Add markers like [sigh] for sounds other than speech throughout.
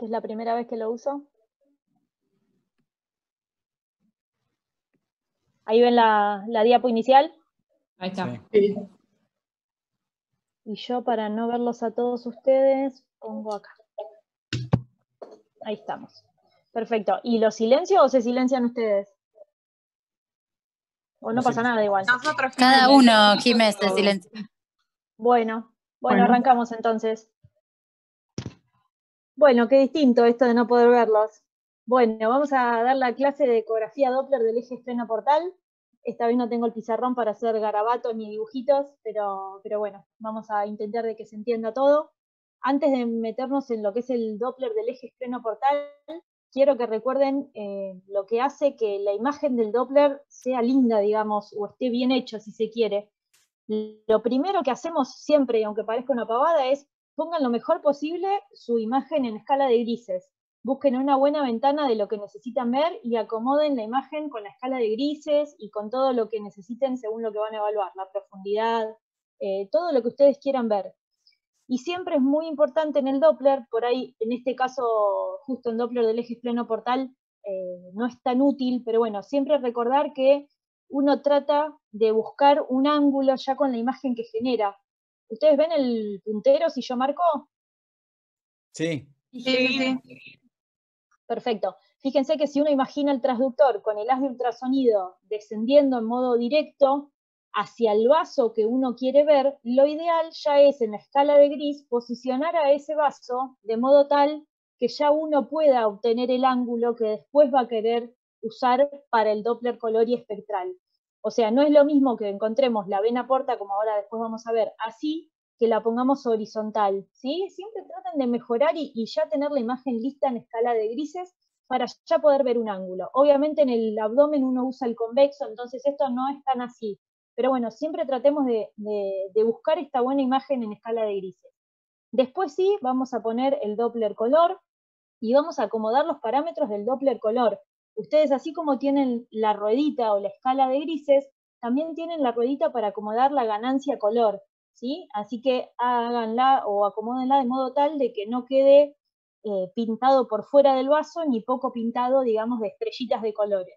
que es la primera vez que lo uso. Ahí ven la, la diapo inicial. Ahí está. Y yo para no verlos a todos ustedes, pongo acá. Ahí estamos. Perfecto. ¿Y los silencio o se silencian ustedes? O no pasa nada igual. Nosotros Cada uno, Jiménez, de silencio. Bueno, bueno, Bueno. arrancamos entonces. Bueno, qué distinto esto de no poder verlos. Bueno, vamos a dar la clase de ecografía Doppler del eje estreno portal. Esta vez no tengo el pizarrón para hacer garabatos ni dibujitos, pero, pero bueno, vamos a intentar de que se entienda todo. Antes de meternos en lo que es el Doppler del eje estreno portal, quiero que recuerden eh, lo que hace que la imagen del Doppler sea linda, digamos, o esté bien hecho, si se quiere. Lo primero que hacemos siempre, aunque parezca una pavada, es pongan lo mejor posible su imagen en escala de grises. Busquen una buena ventana de lo que necesitan ver y acomoden la imagen con la escala de grises y con todo lo que necesiten según lo que van a evaluar, la profundidad, eh, todo lo que ustedes quieran ver. Y siempre es muy importante en el Doppler, por ahí, en este caso, justo en Doppler del eje pleno portal, eh, no es tan útil, pero bueno, siempre recordar que uno trata de buscar un ángulo ya con la imagen que genera. ¿Ustedes ven el puntero si yo marco? Sí. Perfecto. Fíjense que si uno imagina el transductor con el haz de ultrasonido descendiendo en modo directo hacia el vaso que uno quiere ver, lo ideal ya es en la escala de gris posicionar a ese vaso de modo tal que ya uno pueda obtener el ángulo que después va a querer usar para el Doppler color y espectral. O sea, no es lo mismo que encontremos la vena porta, como ahora después vamos a ver, así, que la pongamos horizontal, ¿sí? Siempre traten de mejorar y, ya tener la imagen lista en escala de grises para ya poder ver un ángulo. Obviamente en el abdomen uno usa el convexo, entonces esto no es tan así. Pero bueno, siempre tratemos de buscar esta buena imagen en escala de grises. Después sí, vamos a poner el Doppler color y vamos a acomodar los parámetros del Doppler color. Ustedes así como tienen la ruedita o la escala de grises, también tienen la ruedita para acomodar la ganancia color, ¿sí? Así que háganla o acomódenla de modo tal de que no quede eh, pintado por fuera del vaso ni poco pintado, digamos, de estrellitas de colores.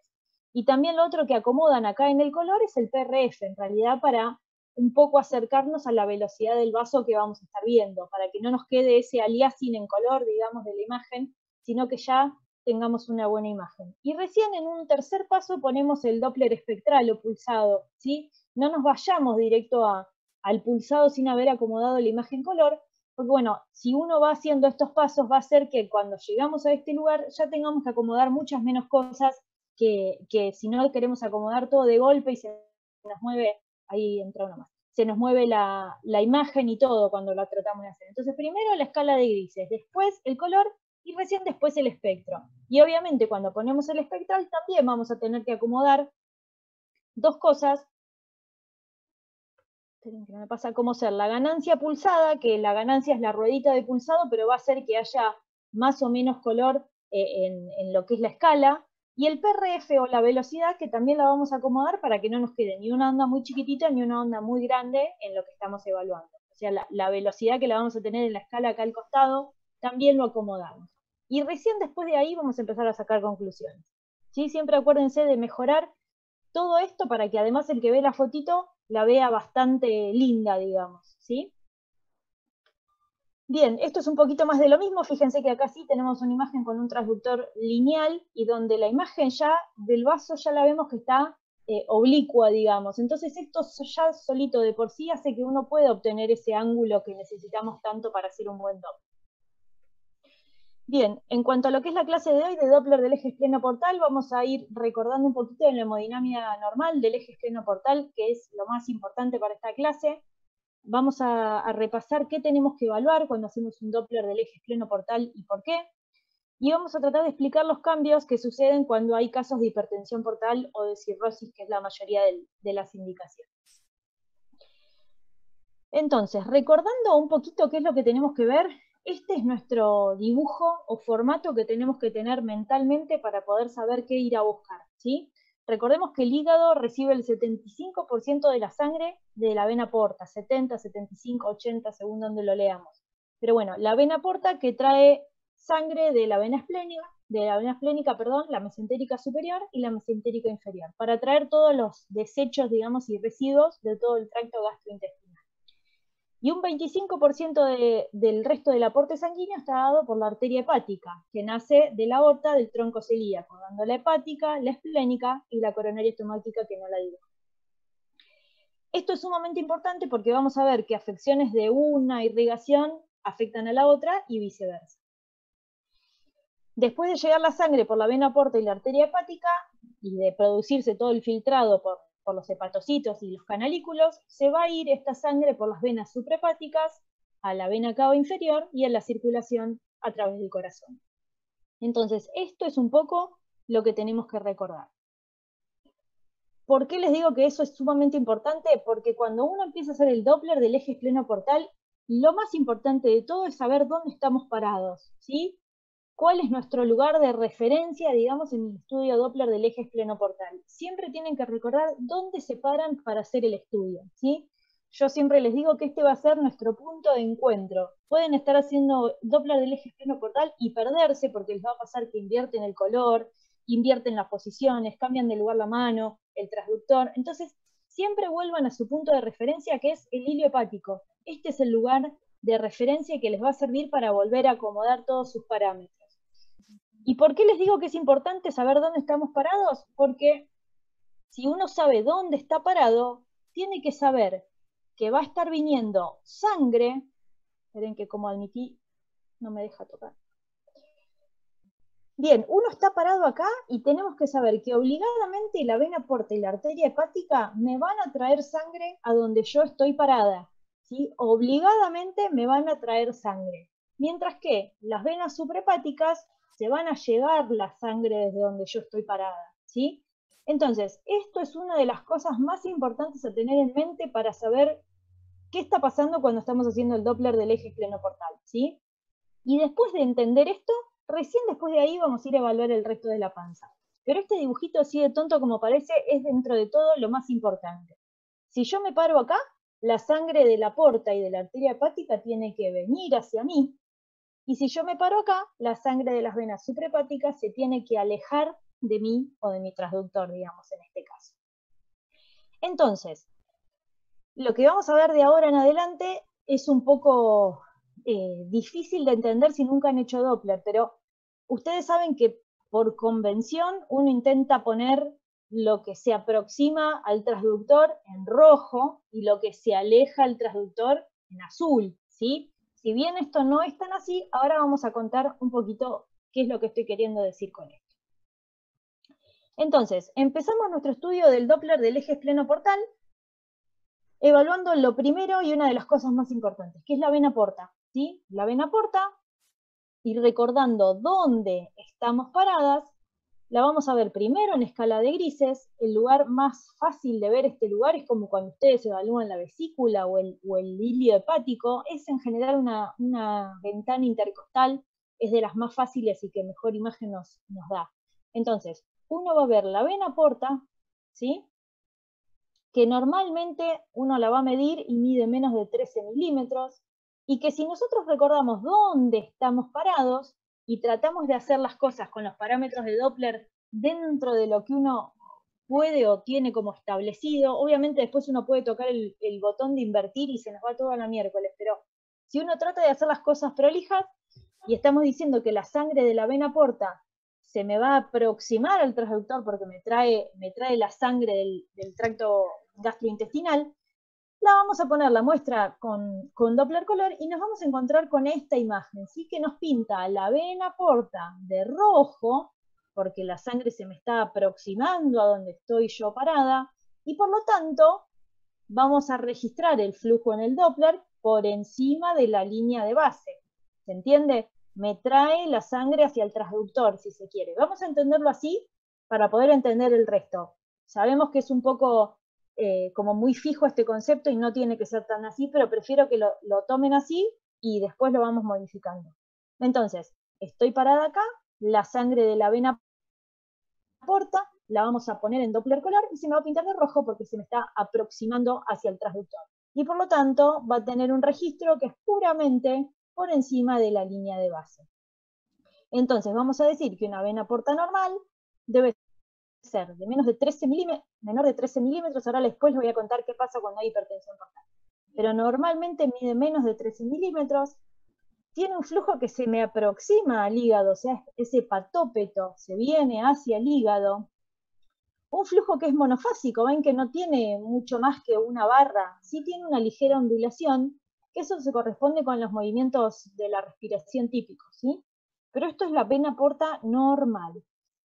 Y también lo otro que acomodan acá en el color es el PRF, en realidad para un poco acercarnos a la velocidad del vaso que vamos a estar viendo, para que no nos quede ese aliasing en color, digamos, de la imagen, sino que ya tengamos una buena imagen. Y recién en un tercer paso ponemos el Doppler espectral o pulsado, ¿sí? No nos vayamos directo a, al pulsado sin haber acomodado la imagen color, porque bueno, si uno va haciendo estos pasos va a hacer que cuando llegamos a este lugar ya tengamos que acomodar muchas menos cosas que, que si no queremos acomodar todo de golpe y se nos mueve, ahí entra uno más, se nos mueve la, la imagen y todo cuando la tratamos de hacer. Entonces primero la escala de grises, después el color y recién después el espectro. Y obviamente cuando ponemos el espectral también vamos a tener que acomodar dos cosas. Esperen que me pasa cómo ser. La ganancia pulsada, que la ganancia es la ruedita de pulsado, pero va a hacer que haya más o menos color eh, en, lo que es la escala. Y el PRF o la velocidad, que también la vamos a acomodar para que no nos quede ni una onda muy chiquitita ni una onda muy grande en lo que estamos evaluando. O sea, la, la velocidad que la vamos a tener en la escala acá al costado, también lo acomodamos. Y recién después de ahí vamos a empezar a sacar conclusiones. ¿sí? Siempre acuérdense de mejorar todo esto para que además el que ve la fotito la vea bastante linda, digamos. ¿sí? Bien, esto es un poquito más de lo mismo. Fíjense que acá sí tenemos una imagen con un transductor lineal y donde la imagen ya del vaso ya la vemos que está eh, oblicua, digamos. Entonces esto ya solito de por sí hace que uno pueda obtener ese ángulo que necesitamos tanto para hacer un buen Doppler. Bien, en cuanto a lo que es la clase de hoy de Doppler del eje espleno portal, vamos a ir recordando un poquito de la hemodinámica normal del eje espleno portal, que es lo más importante para esta clase. Vamos a, repasar qué tenemos que evaluar cuando hacemos un Doppler del eje espleno portal y por qué. Y vamos a tratar de explicar los cambios que suceden cuando hay casos de hipertensión portal o de cirrosis, que es la mayoría de las indicaciones. Entonces, recordando un poquito qué es lo que tenemos que ver, este es nuestro dibujo o formato que tenemos que tener mentalmente para poder saber qué ir a buscar, ¿sí? Recordemos que el hígado recibe el 75% de la sangre de la vena porta, 70, 75, 80, según donde lo leamos. Pero bueno, la vena porta que trae sangre de la vena esplénica, de la vena esplénica, perdón, la mesentérica superior y la mesentérica inferior, para traer todos los desechos, digamos, y residuos de todo el tracto gastrointestinal. Y un 25% del resto del aporte sanguíneo está dado por la arteria hepática, que nace de la aorta del tronco celíaco, dando la hepática, la esplénica y la coronaria estomática, que no la digo. Esto es sumamente importante porque vamos a ver que afecciones de una irrigación afectan a la otra y viceversa. Después de llegar la sangre por la vena porta y la arteria hepática y de producirse todo el filtrado por, los hepatocitos y los canalículos, se va a ir esta sangre por las venas suprahepáticas a la vena cava inferior y a la circulación a través del corazón. Entonces, esto es un poco lo que tenemos que recordar. ¿Por qué les digo que eso es sumamente importante? Porque cuando uno empieza a hacer el Doppler del eje esplenoportal, lo más importante de todo es saber dónde estamos parados, ¿sí? Cuál es nuestro lugar de referencia, digamos, en el estudio Doppler del eje esplenoportal. Siempre tienen que recordar dónde se paran para hacer el estudio, ¿sí? Yo siempre les digo que este va a ser nuestro punto de encuentro. Pueden estar haciendo Doppler del eje esplenoportal y perderse porque les va a pasar que invierten el color, invierten las posiciones, cambian de lugar la mano, el transductor. Entonces, siempre vuelvan a su punto de referencia que es el hilo hepático. Este es el lugar de referencia que les va a servir para volver a acomodar todos sus parámetros. ¿Y por qué les digo que es importante saber dónde estamos parados? Porque si uno sabe dónde está parado, tiene que saber que va a estar viniendo sangre. Esperen que como admití, no me deja tocar. Bien, uno está parado acá y tenemos que saber que obligadamente la vena porta y la arteria hepática me van a traer sangre a donde yo estoy parada. ¿sí? Obligadamente me van a traer sangre. Mientras que las venas suprahepáticas se van a llegar la sangre desde donde yo estoy parada, ¿sí? Entonces, esto es una de las cosas más importantes a tener en mente para saber qué está pasando cuando estamos haciendo el Doppler del eje esplenoportal, ¿sí? Y después de entender esto, recién después de ahí vamos a ir a evaluar el resto de la panza. Pero este dibujito así de tonto como parece es dentro de todo lo más importante. Si yo me paro acá, la sangre de la porta y de la arteria hepática tiene que venir hacia mí, y si yo me paro acá, la sangre de las venas suprahepáticas se tiene que alejar de mí o de mi transductor, digamos, en este caso. Entonces, lo que vamos a ver de ahora en adelante es un poco eh, difícil de entender si nunca han hecho Doppler, pero ustedes saben que por convención uno intenta poner lo que se aproxima al transductor en rojo y lo que se aleja al transductor en azul, ¿sí? Si bien esto no es tan así, ahora vamos a contar un poquito qué es lo que estoy queriendo decir con esto. Entonces, empezamos nuestro estudio del Doppler del eje esplenoportal, evaluando lo primero y una de las cosas más importantes, que es la vena porta. ¿sí? La vena porta, y recordando dónde estamos paradas, la vamos a ver primero en escala de grises. El lugar más fácil de ver este lugar es como cuando ustedes evalúan la vesícula o el, o hilio hepático. Es en general una, ventana intercostal, es de las más fáciles y que mejor imagen nos, nos da. Entonces, uno va a ver la vena porta, ¿sí? que normalmente uno la va a medir y mide menos de 13 milímetros, y que si nosotros recordamos dónde estamos parados, y tratamos de hacer las cosas con los parámetros de Doppler dentro de lo que uno puede o tiene como establecido. Obviamente después uno puede tocar el, botón de invertir y se nos va todo a la miércoles, pero si uno trata de hacer las cosas prolijas y estamos diciendo que la sangre de la vena porta se me va a aproximar al transductor porque me trae, me trae la sangre del, del tracto gastrointestinal, la vamos a poner la muestra con, Doppler color y nos vamos a encontrar con esta imagen, ¿sí? que nos pinta la vena porta de rojo, porque la sangre se me está aproximando a donde estoy yo parada, y por lo tanto vamos a registrar el flujo en el Doppler por encima de la línea de base. ¿Se entiende? Me trae la sangre hacia el transductor, si se quiere. Vamos a entenderlo así para poder entender el resto. Sabemos que es un poco eh, como muy fijo este concepto y no tiene que ser tan así, pero prefiero que lo, tomen así y después lo vamos modificando. Entonces, estoy parada acá, la sangre de la vena porta, la vamos a poner en Doppler color y se me va a pintar de rojo porque se me está aproximando hacia el transductor. Y por lo tanto va a tener un registro que es puramente por encima de la línea de base. Entonces, vamos a decir que una vena porta normal debe ser de menos de 13 milímetros, menor de 13 milímetros, ahora después les voy a contar qué pasa cuando hay hipertensión portal. Pero normalmente mide menos de 13 milímetros, tiene un flujo que se me aproxima al hígado, o sea, ese patópeto se viene hacia el hígado. Un flujo que es monofásico, ven que no tiene mucho más que una barra, sí tiene una ligera ondulación, que eso se corresponde con los movimientos de la respiración típicos, ¿sí? Pero esto es la vena porta normal.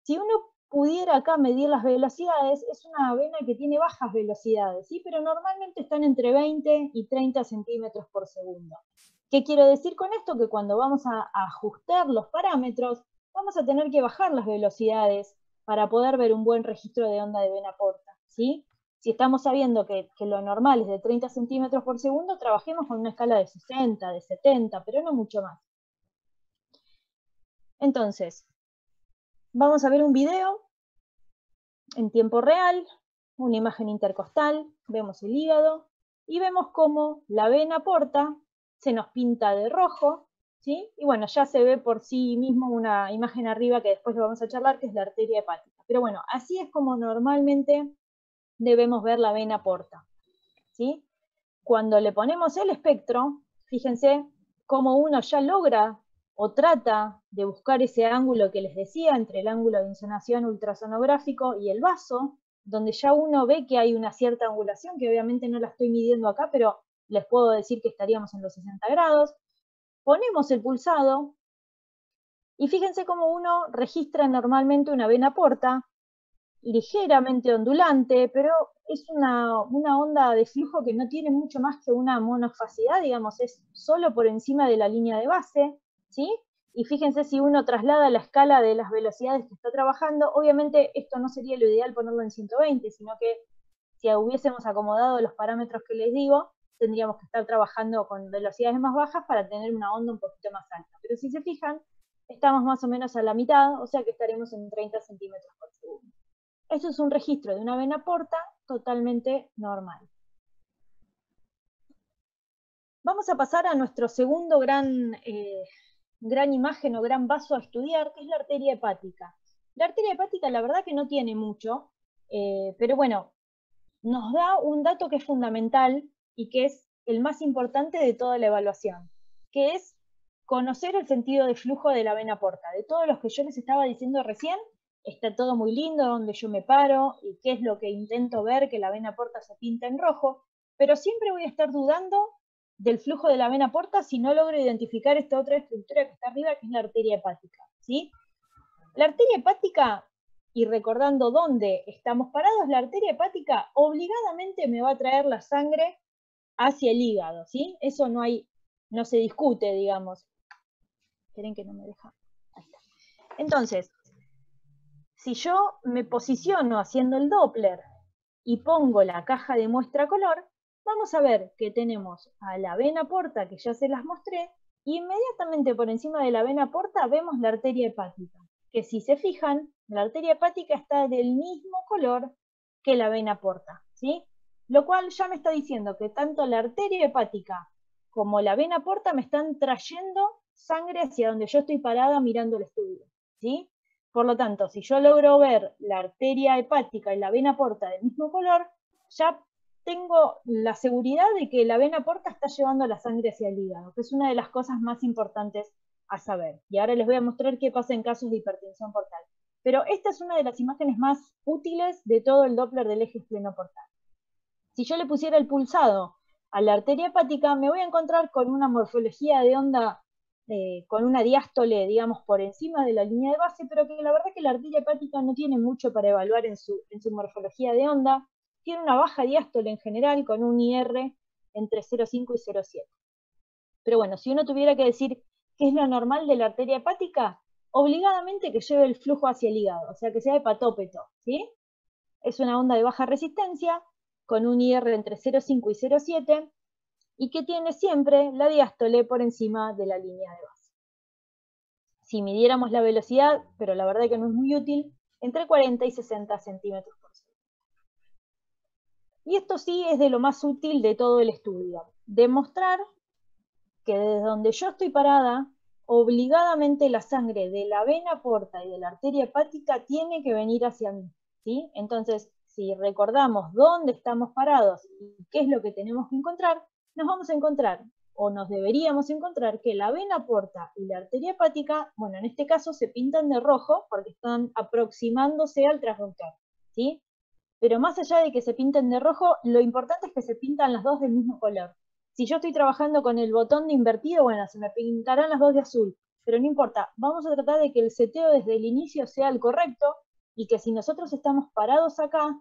Si uno pudiera acá medir las velocidades, es una vena que tiene bajas velocidades, ¿sí? pero normalmente están entre 20 y 30 centímetros por segundo. ¿Qué quiero decir con esto? Que cuando vamos a, ajustar los parámetros, vamos a tener que bajar las velocidades para poder ver un buen registro de onda de vena porta. ¿sí? Si estamos sabiendo que lo normal es de 30 centímetros por segundo, trabajemos con una escala de 60, de 70, pero no mucho más. Entonces, vamos a ver un video en tiempo real, una imagen intercostal, vemos el hígado y vemos cómo la vena porta se nos pinta de rojo, ¿sí? Y bueno, ya se ve por sí mismo una imagen arriba que después lo vamos a charlar, que es la arteria hepática. Pero bueno, así es como normalmente debemos ver la vena porta, ¿sí? Cuando le ponemos el espectro, fíjense cómo uno ya logra o trata de buscar ese ángulo que les decía entre el ángulo de insonación ultrasonográfico y el vaso, donde ya uno ve que hay una cierta angulación, que obviamente no la estoy midiendo acá, pero les puedo decir que estaríamos en los 60 grados. Ponemos el pulsado y fíjense cómo uno registra normalmente una vena porta, ligeramente ondulante, pero es una, una, onda de flujo que no tiene mucho más que una monofacidad, digamos, es solo por encima de la línea de base, ¿sí? Y fíjense si uno traslada la escala de las velocidades que está trabajando, obviamente esto no sería lo ideal ponerlo en 120, sino que si hubiésemos acomodado los parámetros que les digo, tendríamos que estar trabajando con velocidades más bajas para tener una onda un poquito más alta. Pero si se fijan, estamos más o menos a la mitad, o sea que estaremos en 30 centímetros por segundo. Esto es un registro de una vena porta totalmente normal. Vamos a pasar a nuestro segundo gran, eh, gran imagen o gran vaso a estudiar, que es la arteria hepática. La arteria hepática la verdad que no tiene mucho, eh, pero bueno, nos da un dato que es fundamental y que es el más importante de toda la evaluación, que es conocer el sentido de flujo de la vena porta. De todos los que yo les estaba diciendo recién, está todo muy lindo donde yo me paro y qué es lo que intento ver, que la vena porta se pinta en rojo, pero siempre voy a estar dudando del flujo de la vena porta si no logro identificar esta otra estructura que está arriba, que es la arteria hepática. ¿sí? La arteria hepática, y recordando dónde estamos parados, la arteria hepática obligadamente me va a traer la sangre hacia el hígado, ¿sí? Eso no hay, no se discute, digamos. Esperen que no me deja. Ahí está. Entonces, si yo me posiciono haciendo el Doppler y pongo la caja de muestra color, vamos a ver que tenemos a la vena porta, que ya se las mostré, y inmediatamente por encima de la vena porta vemos la arteria hepática, que si se fijan, la arteria hepática está del mismo color que la vena porta, ¿sí? lo cual ya me está diciendo que tanto la arteria hepática como la vena porta me están trayendo sangre hacia donde yo estoy parada mirando el estudio, ¿sí? Por lo tanto, si yo logro ver la arteria hepática y la vena porta del mismo color, ya tengo la seguridad de que la vena porta está llevando la sangre hacia el hígado, que es una de las cosas más importantes a saber. Y ahora les voy a mostrar qué pasa en casos de hipertensión portal. Pero esta es una de las imágenes más útiles de todo el Doppler del eje esplenoportal si yo le pusiera el pulsado a la arteria hepática, me voy a encontrar con una morfología de onda, eh, con una diástole, digamos, por encima de la línea de base, pero que la verdad es que la arteria hepática no tiene mucho para evaluar en su, en su morfología de onda. Tiene una baja diástole en general, con un IR entre 0,5 y 0,7. Pero bueno, si uno tuviera que decir qué es lo normal de la arteria hepática, obligadamente que lleve el flujo hacia el hígado, o sea, que sea hepatópeto, ¿sí? Es una onda de baja resistencia, con un IR entre 0,5 y 0,7 y que tiene siempre la diástole por encima de la línea de base. Si midiéramos la velocidad, pero la verdad que no es muy útil, entre 40 y 60 centímetros. Y esto sí es de lo más útil de todo el estudio, demostrar que desde donde yo estoy parada, obligadamente la sangre de la vena porta y de la arteria hepática tiene que venir hacia mí, ¿sí? Entonces, si recordamos dónde estamos parados y qué es lo que tenemos que encontrar, nos vamos a encontrar, o nos deberíamos encontrar, que la vena porta y la arteria hepática, bueno, en este caso se pintan de rojo porque están aproximándose al transductor, ¿sí? Pero más allá de que se pinten de rojo, lo importante es que se pintan las dos del mismo color. Si yo estoy trabajando con el botón de invertido, bueno, se me pintarán las dos de azul, pero no importa, vamos a tratar de que el seteo desde el inicio sea el correcto y que si nosotros estamos parados acá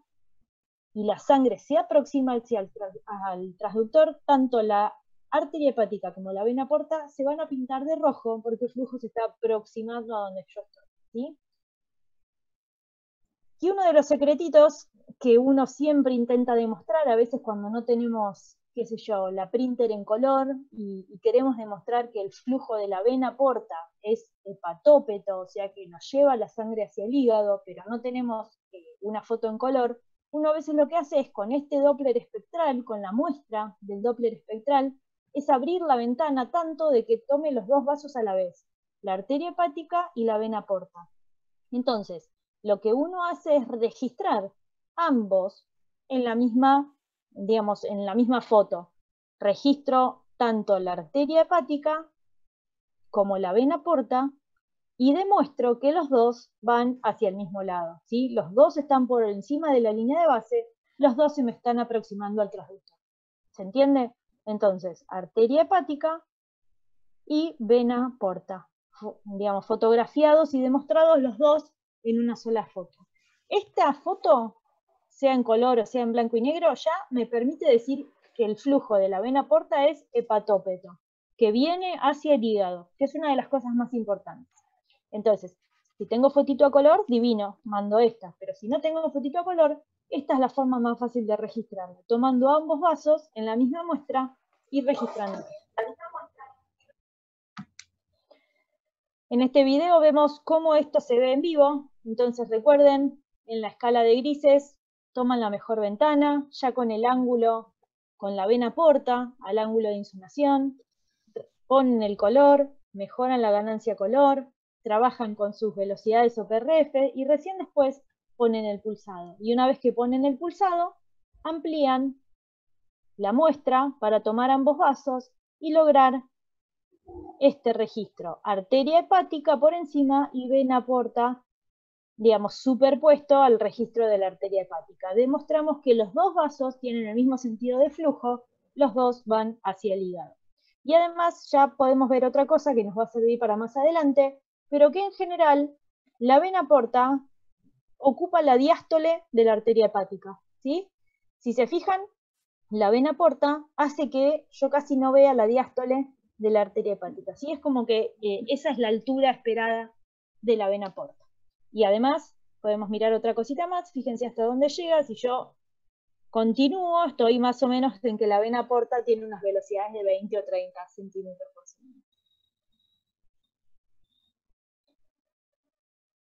y la sangre se aproxima al transductor, tanto la arteria hepática como la vena porta se van a pintar de rojo porque el flujo se está aproximando a donde yo estoy. Y uno de los secretitos que uno siempre intenta demostrar, a veces cuando no tenemos, qué sé yo, la printer en color y, queremos demostrar que el flujo de la vena porta es hepatópeto, o sea que nos lleva la sangre hacia el hígado, pero no tenemos eh, una foto en color, uno a veces lo que hace es con este Doppler espectral, con la muestra del Doppler espectral, es abrir la ventana tanto de que tome los dos vasos a la vez, la arteria hepática y la vena porta. Entonces, lo que uno hace es registrar ambos en la misma, digamos, en la misma foto. Registro tanto la arteria hepática como la vena porta y demuestro que los dos van hacia el mismo lado. ¿sí? Los dos están por encima de la línea de base, los dos se me están aproximando al transductor. ¿Se entiende? Entonces, arteria hepática y vena porta. Digamos, fotografiados y demostrados los dos en una sola foto. Esta foto, sea en color o sea en blanco y negro, ya me permite decir que el flujo de la vena porta es hepatópeto, que viene hacia el hígado, que es una de las cosas más importantes. Entonces, si tengo fotito a color, divino, mando esta, pero si no tengo fotito a color, esta es la forma más fácil de registrarlo, tomando ambos vasos en la misma muestra y registrando. En este video vemos cómo esto se ve en vivo, entonces recuerden, en la escala de grises, toman la mejor ventana, ya con el ángulo, con la vena porta, al ángulo de insulación, ponen el color, mejoran la ganancia color, trabajan con sus velocidades OPRF y recién después ponen el pulsado. Y una vez que ponen el pulsado, amplían la muestra para tomar ambos vasos y lograr este registro, arteria hepática por encima y vena porta, digamos, superpuesto al registro de la arteria hepática. Demostramos que los dos vasos tienen el mismo sentido de flujo, los dos van hacia el hígado. Y además ya podemos ver otra cosa que nos va a servir para más adelante, pero que en general la vena porta ocupa la diástole de la arteria hepática. ¿sí? Si se fijan, la vena porta hace que yo casi no vea la diástole de la arteria hepática. ¿sí? Es como que eh, esa es la altura esperada de la vena porta. Y además, podemos mirar otra cosita más, fíjense hasta dónde llega, si yo continúo, estoy más o menos en que la vena porta tiene unas velocidades de 20 o 30 centímetros por segundo.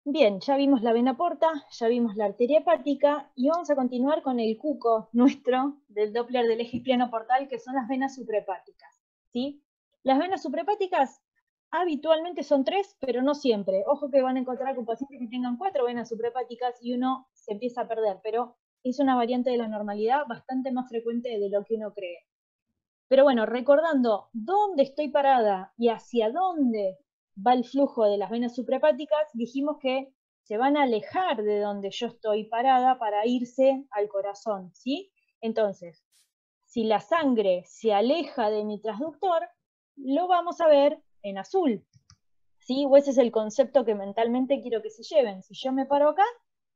Bien, ya vimos la vena porta, ya vimos la arteria hepática y vamos a continuar con el cuco nuestro del Doppler del eje pleno portal, que son las venas suprahepáticas. ¿sí? Las venas suprahepáticas habitualmente son tres, pero no siempre. Ojo que van a encontrar con pacientes que tengan cuatro venas suprahepáticas y uno se empieza a perder, pero es una variante de la normalidad bastante más frecuente de lo que uno cree. Pero bueno, recordando dónde estoy parada y hacia dónde va el flujo de las venas suprahepáticas, dijimos que se van a alejar de donde yo estoy parada para irse al corazón, ¿sí? Entonces, si la sangre se aleja de mi transductor, lo vamos a ver en azul. ¿Sí? O ese es el concepto que mentalmente quiero que se lleven. Si yo me paro acá,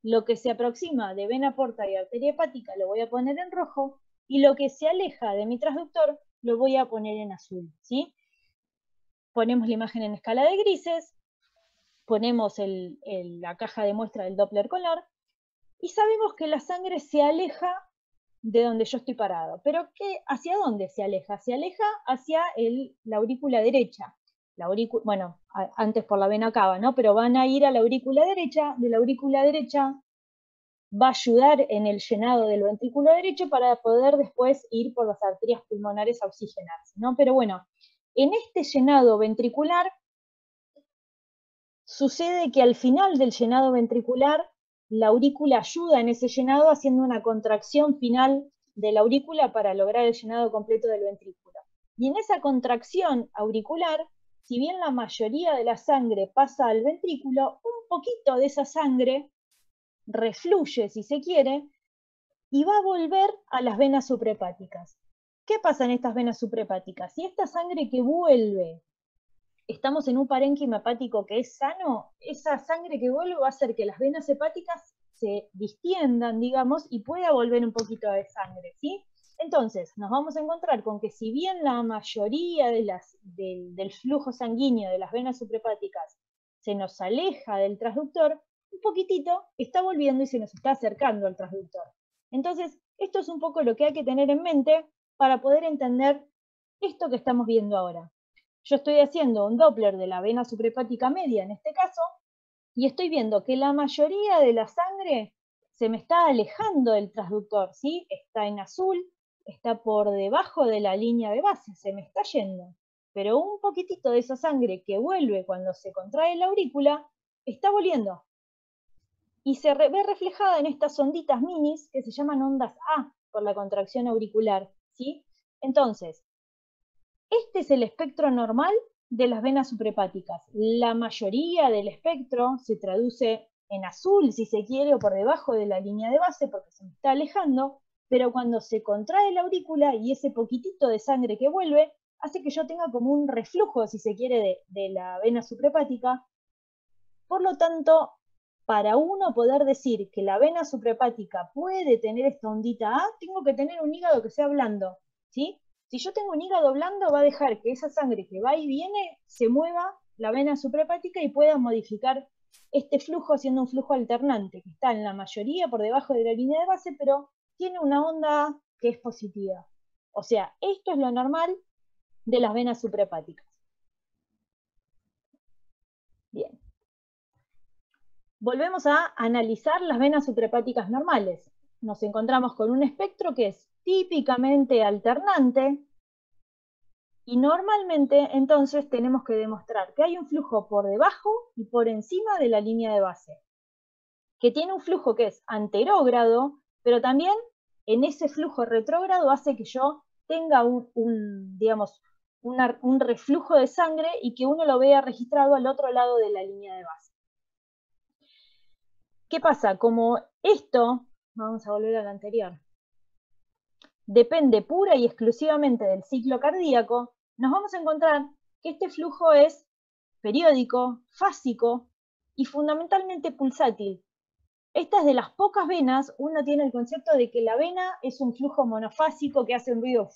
lo que se aproxima de vena porta y arteria hepática lo voy a poner en rojo y lo que se aleja de mi transductor lo voy a poner en azul. ¿sí? Ponemos la imagen en escala de grises, ponemos la caja de muestra del Doppler color y sabemos que la sangre se aleja de donde yo estoy parado. Pero ¿qué, ¿hacia dónde se aleja? Se aleja hacia el, la aurícula derecha. Bueno, antes por la vena cava, ¿no? Pero van a ir a la aurícula derecha, de la aurícula derecha va a ayudar en el llenado del ventrículo derecho para poder después ir por las arterias pulmonares a oxigenarse, ¿no? Pero bueno, en este llenado ventricular sucede que al final del llenado ventricular, la aurícula ayuda en ese llenado haciendo una contracción final de la aurícula para lograr el llenado completo del ventrículo. Y en esa contracción auricular, si bien la mayoría de la sangre pasa al ventrículo, un poquito de esa sangre refluye, si se quiere, y va a volver a las venas suprahepáticas. ¿Qué pasa en estas venas suprahepáticas? Si esta sangre que vuelve estamos en un parénquima hepático que es sano, esa sangre que vuelve va a hacer que las venas hepáticas se distiendan, digamos, y pueda volver un poquito de sangre, ¿sí? Entonces, nos vamos a encontrar con que si bien la mayoría del, del flujo sanguíneo de las venas suprahepáticas se nos aleja del transductor, un poquitito está volviendo y se nos está acercando al transductor. Entonces, esto es un poco lo que hay que tener en mente para poder entender esto que estamos viendo ahora. Yo estoy haciendo un Doppler de la vena suprahepática media en este caso, y estoy viendo que la mayoría de la sangre se me está alejando del transductor, ¿sí? Está en azul, está por debajo de la línea de base, se me está yendo. Pero un poquitito de esa sangre que vuelve cuando se contrae la aurícula, está volviendo. Y se ve reflejada en estas onditas minis que se llaman ondas A por la contracción auricular, ¿sí? Entonces, este es el espectro normal de las venas suprahepáticas. La mayoría del espectro se traduce en azul, si se quiere, o por debajo de la línea de base, porque se me está alejando, pero cuando se contrae la aurícula y ese poquitito de sangre que vuelve, hace que yo tenga como un reflujo, si se quiere, de, la vena suprahepática. Por lo tanto, para uno poder decir que la vena suprahepática puede tener esta ondita A, tengo que tener un hígado que sea blando, ¿sí? Si yo tengo un hígado blando, va a dejar que esa sangre que va y viene se mueva la vena suprahepática y pueda modificar este flujo haciendo un flujo alternante, que está en la mayoría por debajo de la línea de base, pero tiene una onda que es positiva. O sea, esto es lo normal de las venas suprahepáticas. Bien. Volvemos a analizar las venas suprahepáticas normales. Nos encontramos con un espectro que es típicamente alternante, y normalmente entonces tenemos que demostrar que hay un flujo por debajo y por encima de la línea de base, que tiene un flujo que es anterógrado, pero también en ese flujo retrógrado hace que yo tenga un, digamos, un reflujo de sangre y que uno lo vea registrado al otro lado de la línea de base. ¿Qué pasa? Como esto, vamos a volver al anterior, depende pura y exclusivamente del ciclo cardíaco, nos vamos a encontrar que este flujo es periódico, fásico y fundamentalmente pulsátil. Esta es de las pocas venas, uno tiene el concepto de que la vena es un flujo monofásico que hace un ruido.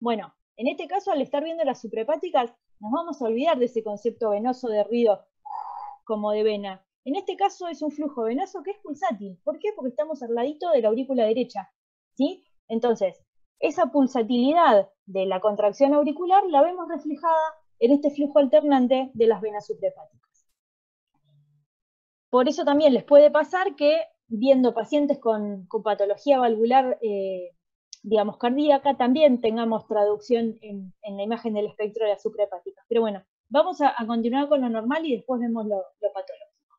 Bueno, en este caso, al estar viendo las suprahepáticas, nos vamos a olvidar de ese concepto venoso de ruido como de vena. En este caso es un flujo venoso que es pulsátil. ¿Por qué? Porque estamos al ladito de la aurícula derecha. ¿sí? Entonces, esa pulsatilidad de la contracción auricular la vemos reflejada en este flujo alternante de las venas suprahepáticas. Por eso también les puede pasar que viendo pacientes con, patología valvular, eh, digamos, cardíaca, también tengamos traducción en, la imagen del espectro de las suprahepáticas. Pero bueno, vamos a, continuar con lo normal y después vemos lo patológico.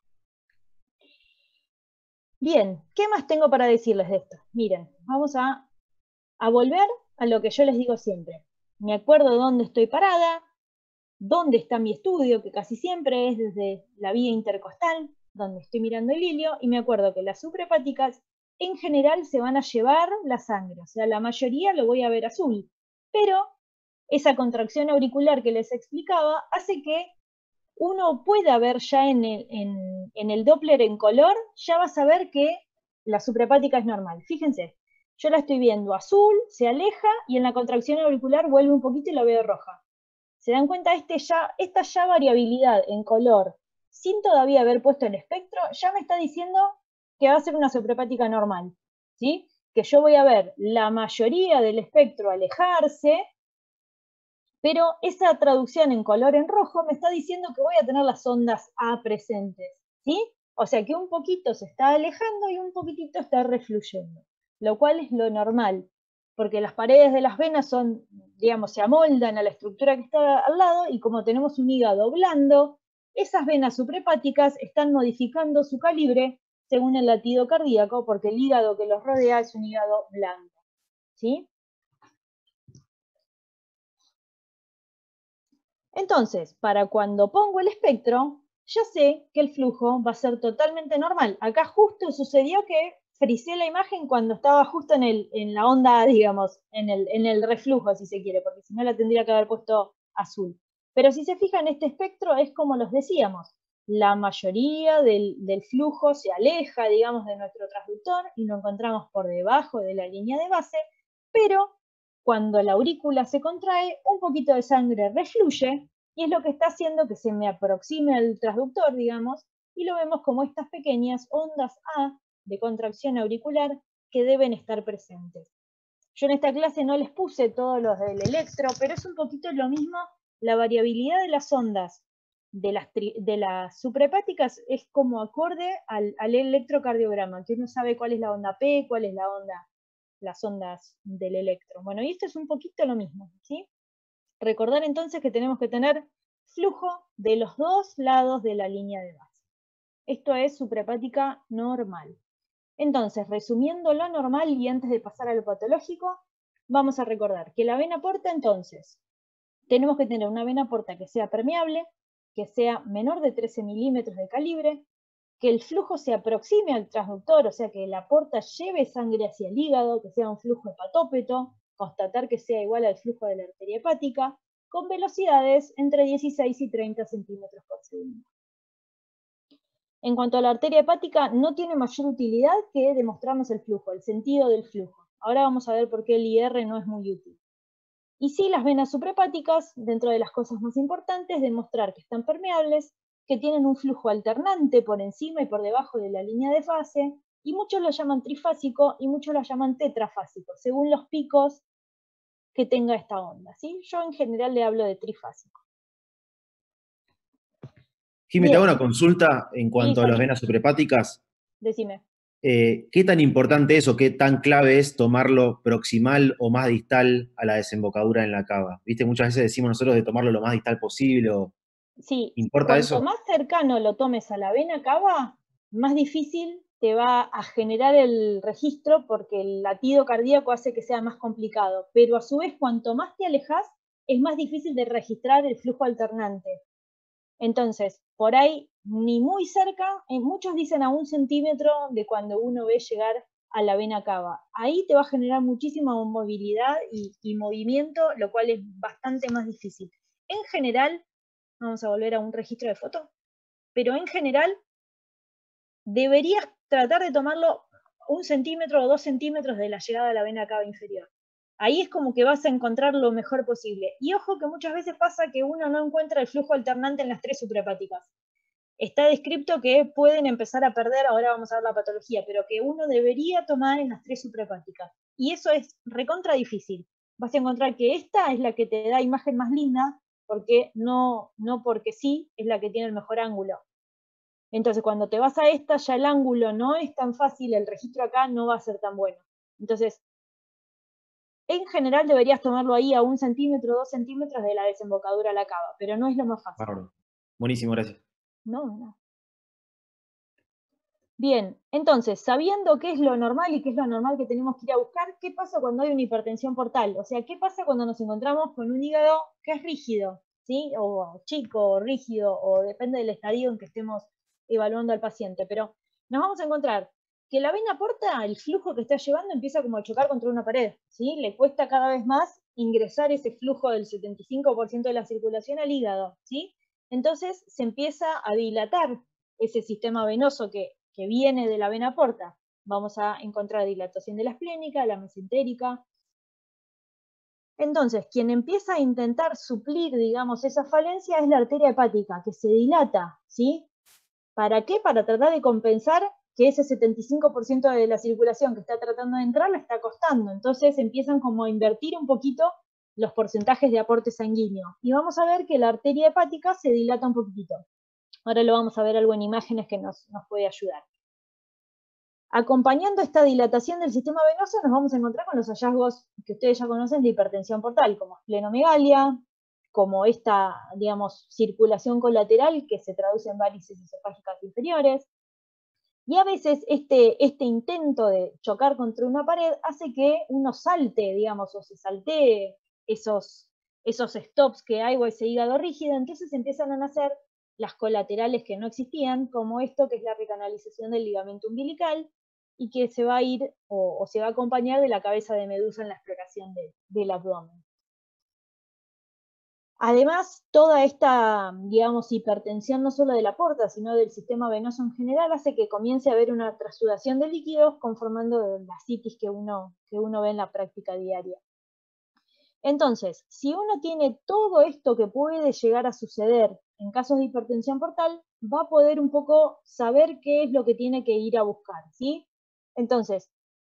Bien, ¿qué más tengo para decirles de esto? Miren, vamos a volver a lo que yo les digo siempre. Me acuerdo dónde estoy parada, dónde está mi estudio, que casi siempre es desde la vía intercostal, donde estoy mirando el hilio, y me acuerdo que las suprahepáticas en general se van a llevar la sangre, o sea, la mayoría lo voy a ver azul, pero esa contracción auricular que les explicaba hace que uno pueda ver ya en el, en el Doppler en color, ya va a saber que la suprahepática es normal. Fíjense, yo la estoy viendo azul, se aleja y en la contracción auricular vuelve un poquito y la veo roja. ¿Se dan cuenta? Este ya, esta ya variabilidad en color, sin todavía haber puesto el espectro, ya me está diciendo que va a ser una suprahepática normal. ¿sí? Que yo voy a ver la mayoría del espectro alejarse, pero esa traducción en color en rojo me está diciendo que voy a tener las ondas A presentes. ¿sí? O sea que un poquito se está alejando y un poquitito está refluyendo lo cual es lo normal, porque las paredes de las venas son, digamos, se amoldan a la estructura que está al lado y como tenemos un hígado blando, esas venas suprahepáticas están modificando su calibre según el latido cardíaco, porque el hígado que los rodea es un hígado blanco. ¿sí? Entonces, para cuando pongo el espectro, ya sé que el flujo va a ser totalmente normal. Acá justo sucedió que frisé la imagen cuando estaba justo en, el, en la onda, digamos, en el, en el reflujo, si se quiere, porque si no la tendría que haber puesto azul. Pero si se fijan, este espectro es como los decíamos. La mayoría del, del flujo se aleja, digamos, de nuestro transductor y lo encontramos por debajo de la línea de base, pero cuando la aurícula se contrae, un poquito de sangre refluye y es lo que está haciendo que se me aproxime al transductor, digamos, y lo vemos como estas pequeñas ondas A de contracción auricular que deben estar presentes. Yo en esta clase no les puse todos los del electro, pero es un poquito lo mismo la variabilidad de las ondas de las, de es como acorde al, electrocardiograma, que uno sabe cuál es la onda P, cuál es la onda, las ondas del electro. Bueno, y esto es un poquito lo mismo, ¿sí? Recordar entonces que tenemos que tener flujo de los dos lados de la línea de base. Esto es suprahepática normal. Entonces, resumiendo lo normal y antes de pasar a lo patológico, vamos a recordar que la vena porta entonces tenemos que tener una vena porta que sea permeable, que sea menor de 13 milímetros de calibre, que el flujo se aproxime al transductor, o sea, que la porta lleve sangre hacia el hígado, que sea un flujo hepatópeto, constatar que sea igual al flujo de la arteria hepática, con velocidades entre 16 y 30 centímetros por segundo. En cuanto a la arteria hepática, no tiene mayor utilidad que demostrarnos el flujo, el sentido del flujo. Ahora vamos a ver por qué el IR no es muy útil. Y sí, las venas suprahepáticas, dentro de las cosas más importantes, demostrar que están permeables, que tienen un flujo alternante por encima y por debajo de la línea de fase, y muchos lo llaman trifásico y muchos lo llaman tetrafásico, según los picos que tenga esta onda. ¿sí? Yo en general le hablo de trifásico. Jimmy, te hago una consulta en cuanto a las venas suprahepáticas. Decime. Eh, ¿Qué tan importante es o qué tan clave es tomarlo proximal o más distal a la desembocadura en la cava? ¿Viste? Muchas veces decimos nosotros de tomarlo lo más distal posible. O... Sí, ¿Importa cuanto más cercano lo tomes a la vena cava, más difícil te va a generar el registro porque el latido cardíaco hace que sea más complicado. Pero a su vez, cuanto más te alejas, es más difícil de registrar el flujo alternante. Entonces, por ahí ni muy cerca, eh, muchos dicen a un centímetro de cuando uno ve llegar a la vena cava. Ahí te va a generar muchísima movilidad y, movimiento, lo cual es bastante más difícil. En general, vamos a volver a un registro de foto, pero en general deberías tratar de tomarlo un centímetro o dos centímetros de la llegada a la vena cava inferior ahí es como que vas a encontrar lo mejor posible. Y ojo que muchas veces pasa que uno no encuentra el flujo alternante en las tres suprahepáticas. Está descrito que pueden empezar a perder, ahora vamos a ver la patología, pero que uno debería tomar en las tres suprahepáticas. Y eso es recontra difícil. Vas a encontrar que esta es la que te da imagen más linda, porque no, no porque sí, es la que tiene el mejor ángulo. Entonces, cuando te vas a esta, ya el ángulo no es tan fácil, el registro acá no va a ser tan bueno. Entonces, en general deberías tomarlo ahí a un centímetro, dos centímetros de la desembocadura a la cava, pero no es lo más fácil. Buenísimo, gracias. No, no. Bien, entonces, sabiendo qué es lo normal y qué es lo normal que tenemos que ir a buscar, ¿qué pasa cuando hay una hipertensión portal? O sea, ¿qué pasa cuando nos encontramos con un hígado que es rígido, ¿sí? O chico, o rígido, o depende del estadio en que estemos evaluando al paciente. Pero nos vamos a encontrar que la vena porta, el flujo que está llevando empieza como a chocar contra una pared, ¿sí? Le cuesta cada vez más ingresar ese flujo del 75% de la circulación al hígado, ¿sí? Entonces se empieza a dilatar ese sistema venoso que, que viene de la vena porta. Vamos a encontrar dilatación de la esplénica, la mesentérica. Entonces, quien empieza a intentar suplir, digamos, esa falencia es la arteria hepática, que se dilata, ¿sí? ¿Para qué? Para tratar de compensar que ese 75% de la circulación que está tratando de entrar la está costando. Entonces empiezan como a invertir un poquito los porcentajes de aporte sanguíneo. Y vamos a ver que la arteria hepática se dilata un poquitito. Ahora lo vamos a ver algo en imágenes que nos, nos puede ayudar. Acompañando esta dilatación del sistema venoso, nos vamos a encontrar con los hallazgos que ustedes ya conocen de hipertensión portal, como esplenomegalia, como esta, digamos, circulación colateral que se traduce en varices esofágicas inferiores. Y a veces este, este intento de chocar contra una pared hace que uno salte, digamos, o se saltee esos, esos stops que hay o ese hígado rígido, entonces empiezan a nacer las colaterales que no existían, como esto que es la recanalización del ligamento umbilical, y que se va a ir o, se va a acompañar de la cabeza de medusa en la exploración del abdomen. Además, toda esta, digamos, hipertensión no solo de la porta, sino del sistema venoso en general, hace que comience a haber una trasudación de líquidos conformando la citis que uno, que uno ve en la práctica diaria. Entonces, si uno tiene todo esto que puede llegar a suceder en casos de hipertensión portal, va a poder un poco saber qué es lo que tiene que ir a buscar, ¿sí? Entonces,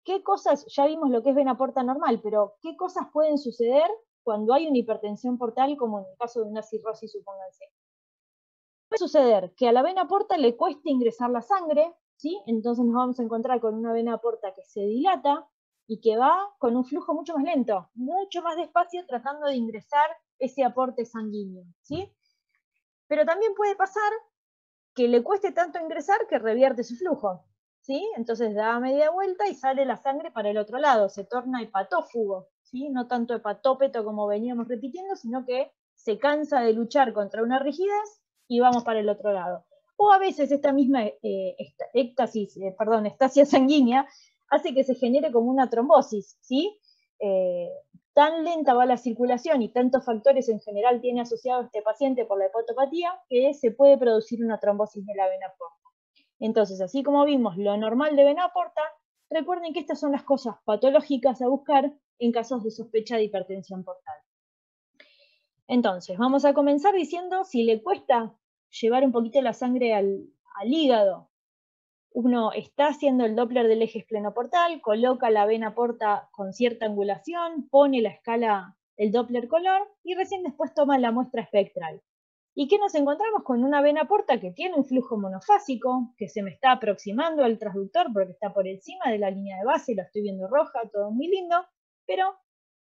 ¿qué cosas, ya vimos lo que es vena porta normal, pero qué cosas pueden suceder cuando hay una hipertensión portal, como en el caso de una cirrosis, supónganse? Puede suceder que a la vena porta le cueste ingresar la sangre, ¿sí? Entonces nos vamos a encontrar con una vena porta que se dilata y que va con un flujo mucho más lento, mucho más despacio tratando de ingresar ese aporte sanguíneo, ¿sí? Pero también puede pasar que le cueste tanto ingresar que revierte su flujo. ¿sí? Entonces da media vuelta y sale la sangre para el otro lado, se torna hepatófugo, ¿sí? No tanto hepatópeto como veníamos repitiendo, sino que se cansa de luchar contra una rigidez y vamos para el otro lado. O a veces esta misma eh, éxtasis, eh, perdón, estasia sanguínea hace que se genere como una trombosis, ¿sí? Eh, tan lenta va la circulación y tantos factores en general tiene asociado este paciente por la hepatopatía que se puede producir una trombosis de la vena porta. Entonces, así como vimos lo normal de vena porta, recuerden que estas son las cosas patológicas a buscar en casos de sospecha de hipertensión portal. Entonces, vamos a comenzar diciendo si le cuesta llevar un poquito la sangre al, hígado. Uno está haciendo el Doppler del eje esplenoportal, coloca la vena porta con cierta angulación, pone la escala, el Doppler color y recién después toma la muestra espectral. ¿Y qué nos encontramos? Con una vena porta que tiene un flujo monofásico, que se me está aproximando al transductor porque está por encima de la línea de base, la estoy viendo roja, todo muy lindo, pero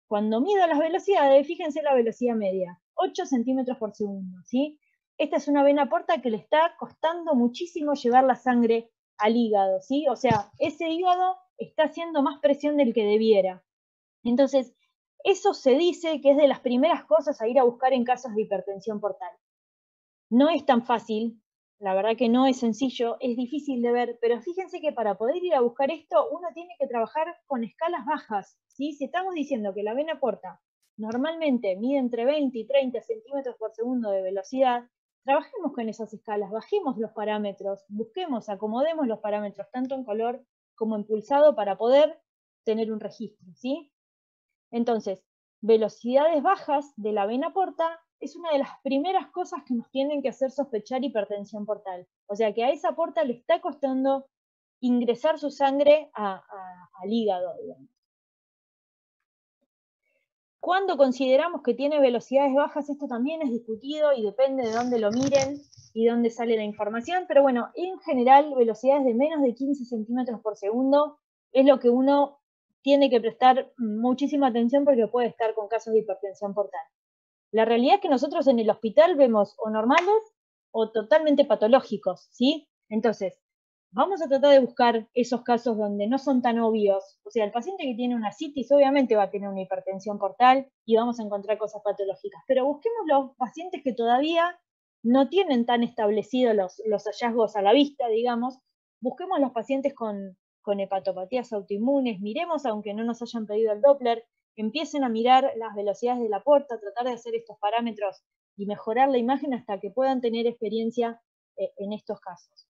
cuando mido las velocidades, fíjense la velocidad media, 8 centímetros por segundo, ¿sí? Esta es una vena porta que le está costando muchísimo llevar la sangre al hígado, ¿sí? O sea, ese hígado está haciendo más presión del que debiera. Entonces, eso se dice que es de las primeras cosas a ir a buscar en casos de hipertensión portal. No es tan fácil, la verdad que no es sencillo, es difícil de ver, pero fíjense que para poder ir a buscar esto uno tiene que trabajar con escalas bajas. ¿sí? Si estamos diciendo que la vena porta normalmente mide entre 20 y 30 centímetros por segundo de velocidad, trabajemos con esas escalas, bajemos los parámetros, busquemos, acomodemos los parámetros tanto en color como en pulsado para poder tener un registro. ¿sí? Entonces, velocidades bajas de la vena porta es una de las primeras cosas que nos tienen que hacer sospechar hipertensión portal. O sea que a esa porta le está costando ingresar su sangre al hígado. Cuando consideramos que tiene velocidades bajas, esto también es discutido y depende de dónde lo miren y dónde sale la información, pero bueno, en general velocidades de menos de 15 centímetros por segundo es lo que uno tiene que prestar muchísima atención porque puede estar con casos de hipertensión portal. La realidad es que nosotros en el hospital vemos o normales o totalmente patológicos, ¿sí? Entonces, vamos a tratar de buscar esos casos donde no son tan obvios. O sea, el paciente que tiene una citis obviamente va a tener una hipertensión portal y vamos a encontrar cosas patológicas. Pero busquemos los pacientes que todavía no tienen tan establecidos los, los hallazgos a la vista, digamos. Busquemos los pacientes con, con hepatopatías autoinmunes, miremos, aunque no nos hayan pedido el Doppler, empiecen a mirar las velocidades de la puerta, tratar de hacer estos parámetros y mejorar la imagen hasta que puedan tener experiencia eh, en estos casos.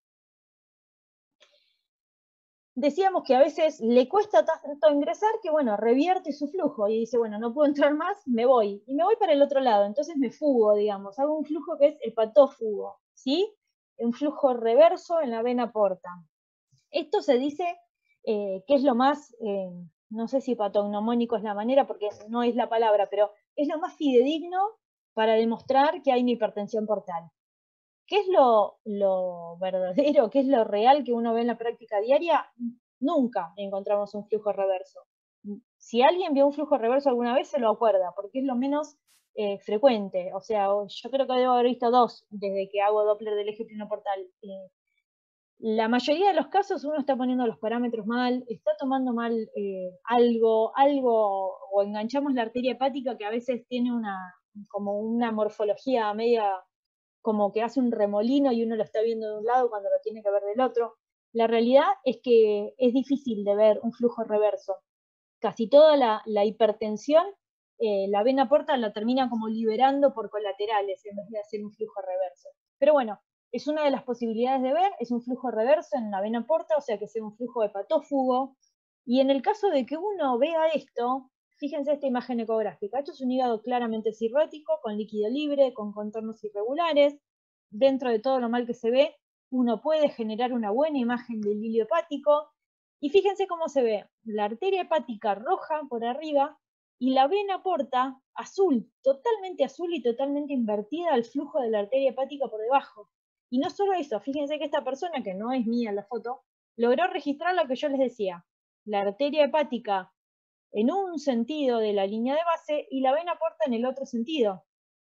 Decíamos que a veces le cuesta tanto ingresar que, bueno, revierte su flujo y dice, bueno, no puedo entrar más, me voy. Y me voy para el otro lado, entonces me fugo, digamos, hago un flujo que es hepatófugo, ¿sí? Un flujo reverso en la vena porta. Esto se dice eh, que es lo más eh, no sé si patognomónico es la manera, porque no es la palabra, pero es lo más fidedigno para demostrar que hay una hipertensión portal. ¿Qué es lo, verdadero, qué es lo real que uno ve en la práctica diaria? Nunca encontramos un flujo reverso. Si alguien vio un flujo reverso alguna vez, se lo acuerda, porque es lo menos eh, frecuente. O sea, yo creo que debo haber visto dos desde que hago Doppler del eje pleno portal. Eh, la mayoría de los casos uno está poniendo los parámetros mal, está tomando mal eh, algo, algo, o enganchamos la arteria hepática que a veces tiene una, como una morfología media, como que hace un remolino y uno lo está viendo de un lado cuando lo tiene que ver del otro. La realidad es que es difícil de ver un flujo reverso. Casi toda la, hipertensión, eh, la vena porta la termina como liberando por colaterales en vez de hacer un flujo reverso. Pero bueno, es una de las posibilidades de ver, es un flujo reverso en la vena porta, o sea que sea un flujo hepatófugo. Y en el caso de que uno vea esto, fíjense esta imagen ecográfica. Esto es un hígado claramente cirrótico, con líquido libre, con contornos irregulares. Dentro de todo lo mal que se ve, uno puede generar una buena imagen del hilo hepático. Y fíjense cómo se ve la arteria hepática roja por arriba y la vena porta azul, totalmente azul y totalmente invertida al flujo de la arteria hepática por debajo. Y no solo eso, fíjense que esta persona, que no es mía la foto, logró registrar lo que yo les decía, la arteria hepática en un sentido de la línea de base y la vena porta en el otro sentido.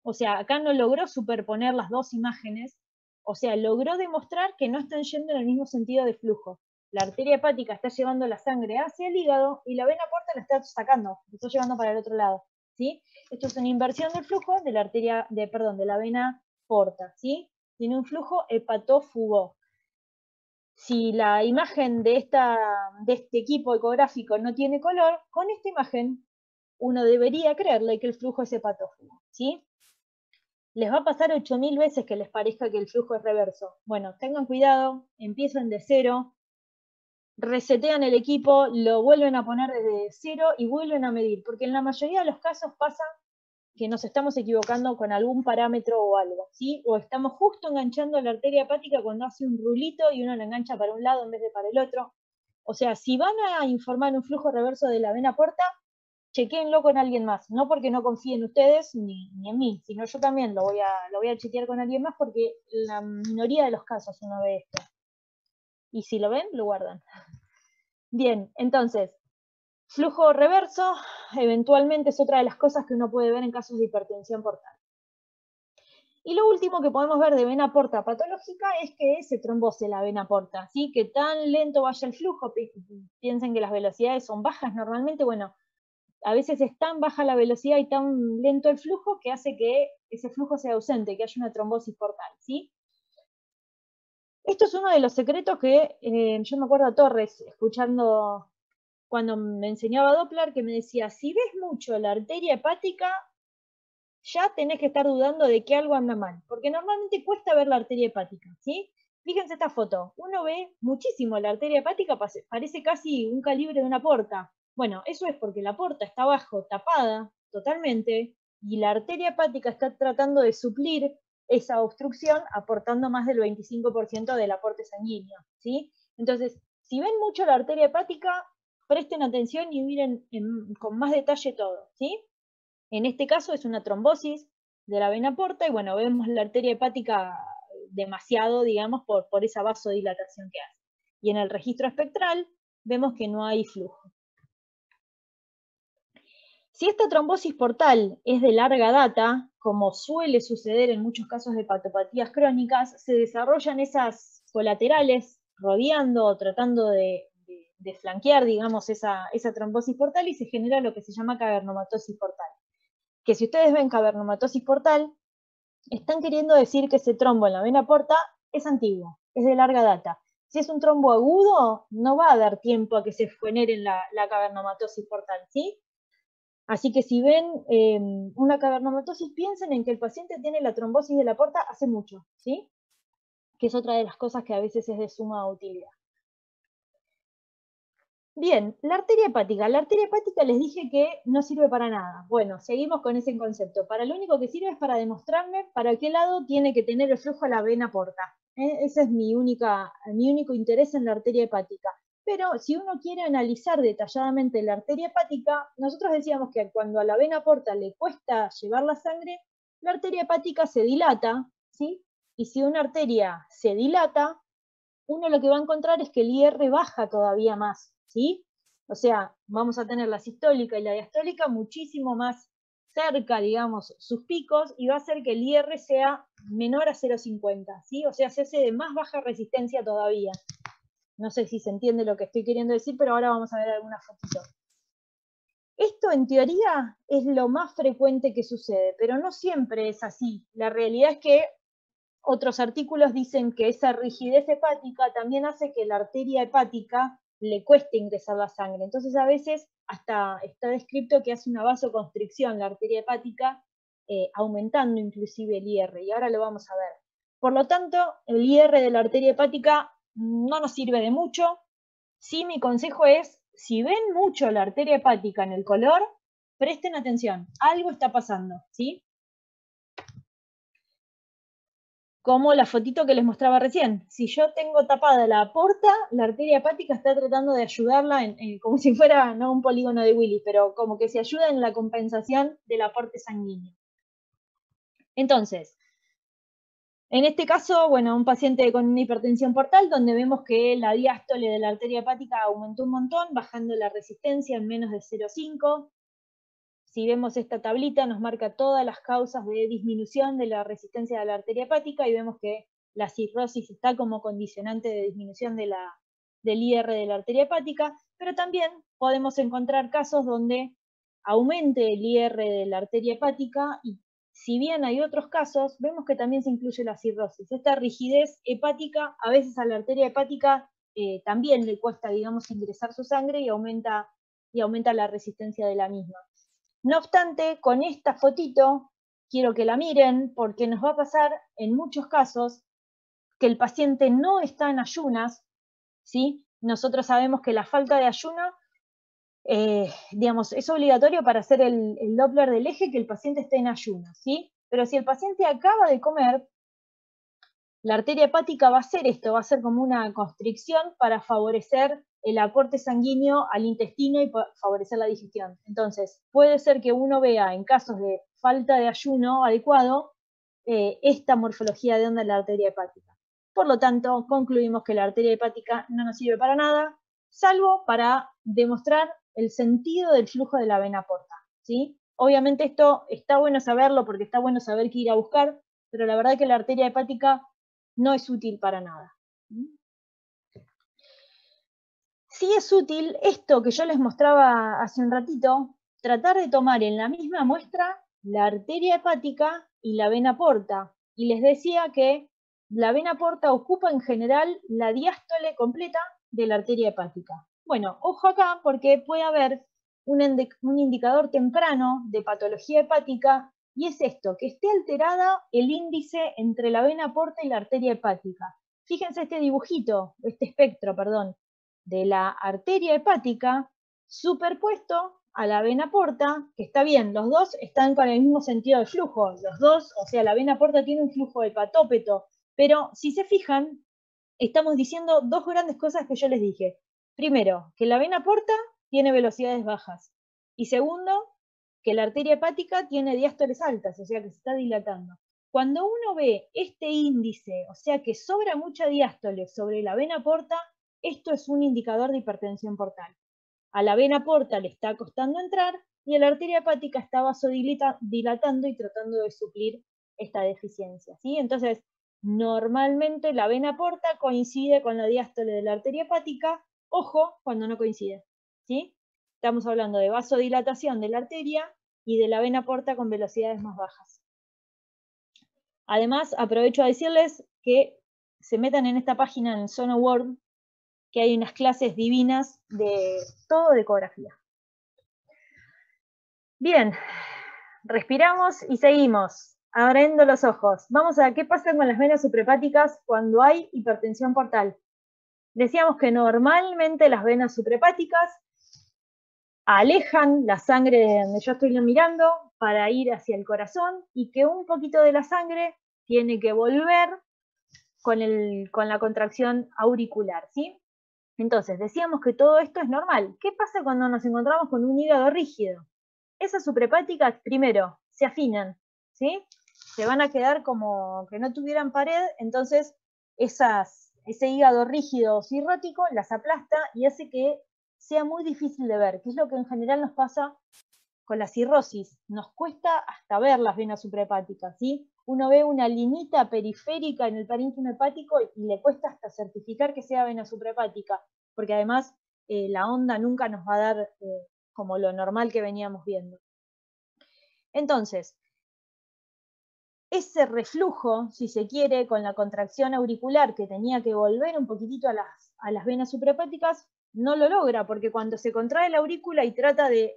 O sea, acá no logró superponer las dos imágenes, o sea, logró demostrar que no están yendo en el mismo sentido de flujo. La arteria hepática está llevando la sangre hacia el hígado y la vena porta la está sacando, la está llevando para el otro lado. ¿sí? Esto es una inversión del flujo de la arteria, de, perdón, de la vena porta. ¿sí? Tiene un flujo hepatófugo. Si la imagen de, esta, de este equipo ecográfico no tiene color, con esta imagen uno debería creerle que el flujo es hepatófugo. ¿sí? Les va a pasar 8.000 veces que les parezca que el flujo es reverso. Bueno, tengan cuidado, empiezan de cero, resetean el equipo, lo vuelven a poner desde cero y vuelven a medir, porque en la mayoría de los casos pasa que nos estamos equivocando con algún parámetro o algo, ¿sí? O estamos justo enganchando la arteria hepática cuando hace un rulito y uno la engancha para un lado en vez de para el otro. O sea, si van a informar un flujo reverso de la vena porta, chequéenlo con alguien más, no porque no confíen ustedes ni, en mí, sino yo también lo voy, a, lo voy a chequear con alguien más porque la minoría de los casos uno ve esto. Y si lo ven, lo guardan. [laughs] Bien, entonces, Flujo reverso, eventualmente es otra de las cosas que uno puede ver en casos de hipertensión portal. Y lo último que podemos ver de vena porta patológica es que se trombose la vena porta, ¿sí? que tan lento vaya el flujo, piensen que las velocidades son bajas normalmente, bueno, a veces es tan baja la velocidad y tan lento el flujo que hace que ese flujo sea ausente, que haya una trombosis portal. ¿sí? Esto es uno de los secretos que eh, yo me acuerdo a Torres, escuchando cuando me enseñaba Doppler, que me decía, si ves mucho la arteria hepática, ya tenés que estar dudando de que algo anda mal, porque normalmente cuesta ver la arteria hepática, ¿sí? Fíjense esta foto, uno ve muchísimo la arteria hepática, parece casi un calibre de una porta. Bueno, eso es porque la porta está abajo, tapada totalmente, y la arteria hepática está tratando de suplir esa obstrucción aportando más del 25% del aporte sanguíneo, ¿sí? Entonces, si ven mucho la arteria hepática, presten atención y miren con más detalle todo, ¿sí? En este caso es una trombosis de la vena porta y bueno, vemos la arteria hepática demasiado, digamos, por, por esa vasodilatación que hace. Y en el registro espectral vemos que no hay flujo. Si esta trombosis portal es de larga data, como suele suceder en muchos casos de patopatías crónicas, se desarrollan esas colaterales rodeando o tratando de de flanquear, digamos, esa, esa trombosis portal y se genera lo que se llama cavernomatosis portal. Que si ustedes ven cavernomatosis portal, están queriendo decir que ese trombo en la vena porta es antiguo, es de larga data. Si es un trombo agudo, no va a dar tiempo a que se genere la, la cavernomatosis portal, ¿sí? Así que si ven em, una cavernomatosis, piensen en que el paciente tiene la trombosis de la porta hace mucho, ¿sí? Que es otra de las cosas que a veces es de suma utilidad. Bien, la arteria hepática. La arteria hepática les dije que no sirve para nada. Bueno, seguimos con ese concepto. Para lo único que sirve es para demostrarme para qué lado tiene que tener el flujo a la vena porta. ¿eh? Ese es mi, única, mi único interés en la arteria hepática. Pero si uno quiere analizar detalladamente la arteria hepática, nosotros decíamos que cuando a la vena porta le cuesta llevar la sangre, la arteria hepática se dilata, ¿sí? Y si una arteria se dilata, uno lo que va a encontrar es que el IR baja todavía más, ¿sí? O sea, vamos a tener la sistólica y la diastólica muchísimo más cerca, digamos, sus picos y va a hacer que el IR sea menor a 0,50, ¿sí? O sea, se hace de más baja resistencia todavía. No sé si se entiende lo que estoy queriendo decir, pero ahora vamos a ver algunas fotitos. Esto en teoría es lo más frecuente que sucede, pero no siempre es así. La realidad es que otros artículos dicen que esa rigidez hepática también hace que la arteria hepática le cueste ingresar la sangre. Entonces a veces hasta está descrito que hace una vasoconstricción la arteria hepática, eh, aumentando inclusive el IR, y ahora lo vamos a ver. Por lo tanto, el IR de la arteria hepática no nos sirve de mucho. Sí, mi consejo es si ven mucho la arteria hepática en el color, presten atención, algo está pasando, ¿sí? Como la fotito que les mostraba recién. Si yo tengo tapada la porta, la arteria hepática está tratando de ayudarla, en, como si fuera no un polígono de Willy, pero como que se ayuda en la compensación del aporte sanguíneo. Entonces, en este caso, bueno, un paciente con una hipertensión portal, donde vemos que la diástole de la arteria hepática aumentó un montón, bajando la resistencia en menos de 0,5. Si vemos esta tablita, nos marca todas las causas de disminución de la resistencia de la arteria hepática y vemos que la cirrosis está como condicionante de disminución del IR de la arteria hepática, pero también podemos encontrar casos donde aumente el IR de la arteria hepática y si bien hay otros casos, vemos que también se incluye la cirrosis. Esta rigidez hepática, a veces a la arteria hepática eh, también le cuesta, digamos, ingresar su sangre y aumenta, y aumenta la resistencia de la misma. No obstante, con esta fotito, quiero que la miren porque nos va a pasar en muchos casos que el paciente no está en ayunas, ¿sí? Nosotros sabemos que la falta de ayuno eh, digamos, es obligatorio para hacer el, Doppler del eje que el paciente esté en ayuno, ¿sí? Pero si el paciente acaba de comer, la arteria hepática va a hacer esto, va a ser como una constricción para favorecer el aporte sanguíneo al intestino y favorecer la digestión. Entonces, puede ser que uno vea en casos de falta de ayuno adecuado eh, esta morfología de onda en la arteria hepática. Por lo tanto, concluimos que la arteria hepática no nos sirve para nada, salvo para demostrar el sentido del flujo de la vena porta. ¿sí? Obviamente esto está bueno saberlo porque está bueno saber qué ir a buscar, pero la verdad es que la arteria hepática no es útil para nada. Sí es útil esto que yo les mostraba hace un ratito, tratar de tomar en la misma muestra la arteria hepática y la vena porta. Y les decía que la vena porta ocupa en general la diástole completa de la arteria hepática. Bueno, ojo acá porque puede haber un, indicador temprano de patología hepática y es esto, que esté alterada el índice entre la vena porta y la arteria hepática. Fíjense este dibujito, este espectro, perdón, de la arteria hepática superpuesto a la vena porta, que está bien, los dos están con el mismo sentido de flujo, los dos, o sea, la vena porta tiene un flujo hepatópeto, pero si se fijan, estamos diciendo dos grandes cosas que yo les dije. Primero, que la vena porta tiene velocidades bajas. Y segundo, que la arteria hepática tiene diástoles altas, o sea que se está dilatando. Cuando uno ve este índice, o sea que sobra mucha diástole sobre la vena porta, esto es un indicador de hipertensión portal. A la vena porta le está costando entrar y la arteria hepática está vasodilatando y tratando de suplir esta deficiencia. ¿sí? Entonces, normalmente la vena porta coincide con la diástole de la arteria hepática Ojo cuando no coincide, ¿sí? Estamos hablando de vasodilatación de la arteria y de la vena porta con velocidades más bajas. Además, aprovecho a decirles que se metan en esta página en Sono World, que hay unas clases divinas de todo de ecografía. Bien, respiramos y seguimos, abriendo los ojos. Vamos a qué pasa con las venas suprahepáticas cuando hay hipertensión portal. Decíamos que normalmente las venas suprahepáticas alejan la sangre de donde yo estoy mirando para ir hacia el corazón y que un poquito de la sangre tiene que volver con, con la contracción auricular, ¿sí? Entonces, decíamos que todo esto es normal. ¿Qué pasa cuando nos encontramos con un hígado rígido? Esas suprahepáticas, primero, se afinan, ¿sí? Se van a quedar como que no tuvieran pared, entonces ese hígado rígido o cirrótico las aplasta y hace que sea muy difícil de ver, que es lo que en general nos pasa con la cirrosis nos cuesta hasta ver las venas suprahepáticas, ¿sí? Uno ve una linita periférica en el parénquima hepático y le cuesta hasta certificar que sea vena suprahepática, porque además eh, la onda nunca nos va a dar eh, como lo normal que veníamos viendo. Entonces, ese reflujo, si se quiere, con la contracción auricular que tenía que volver un poquitito a las, a las venas suprahepáticas, no lo logra, porque cuando se contrae la aurícula y trata de,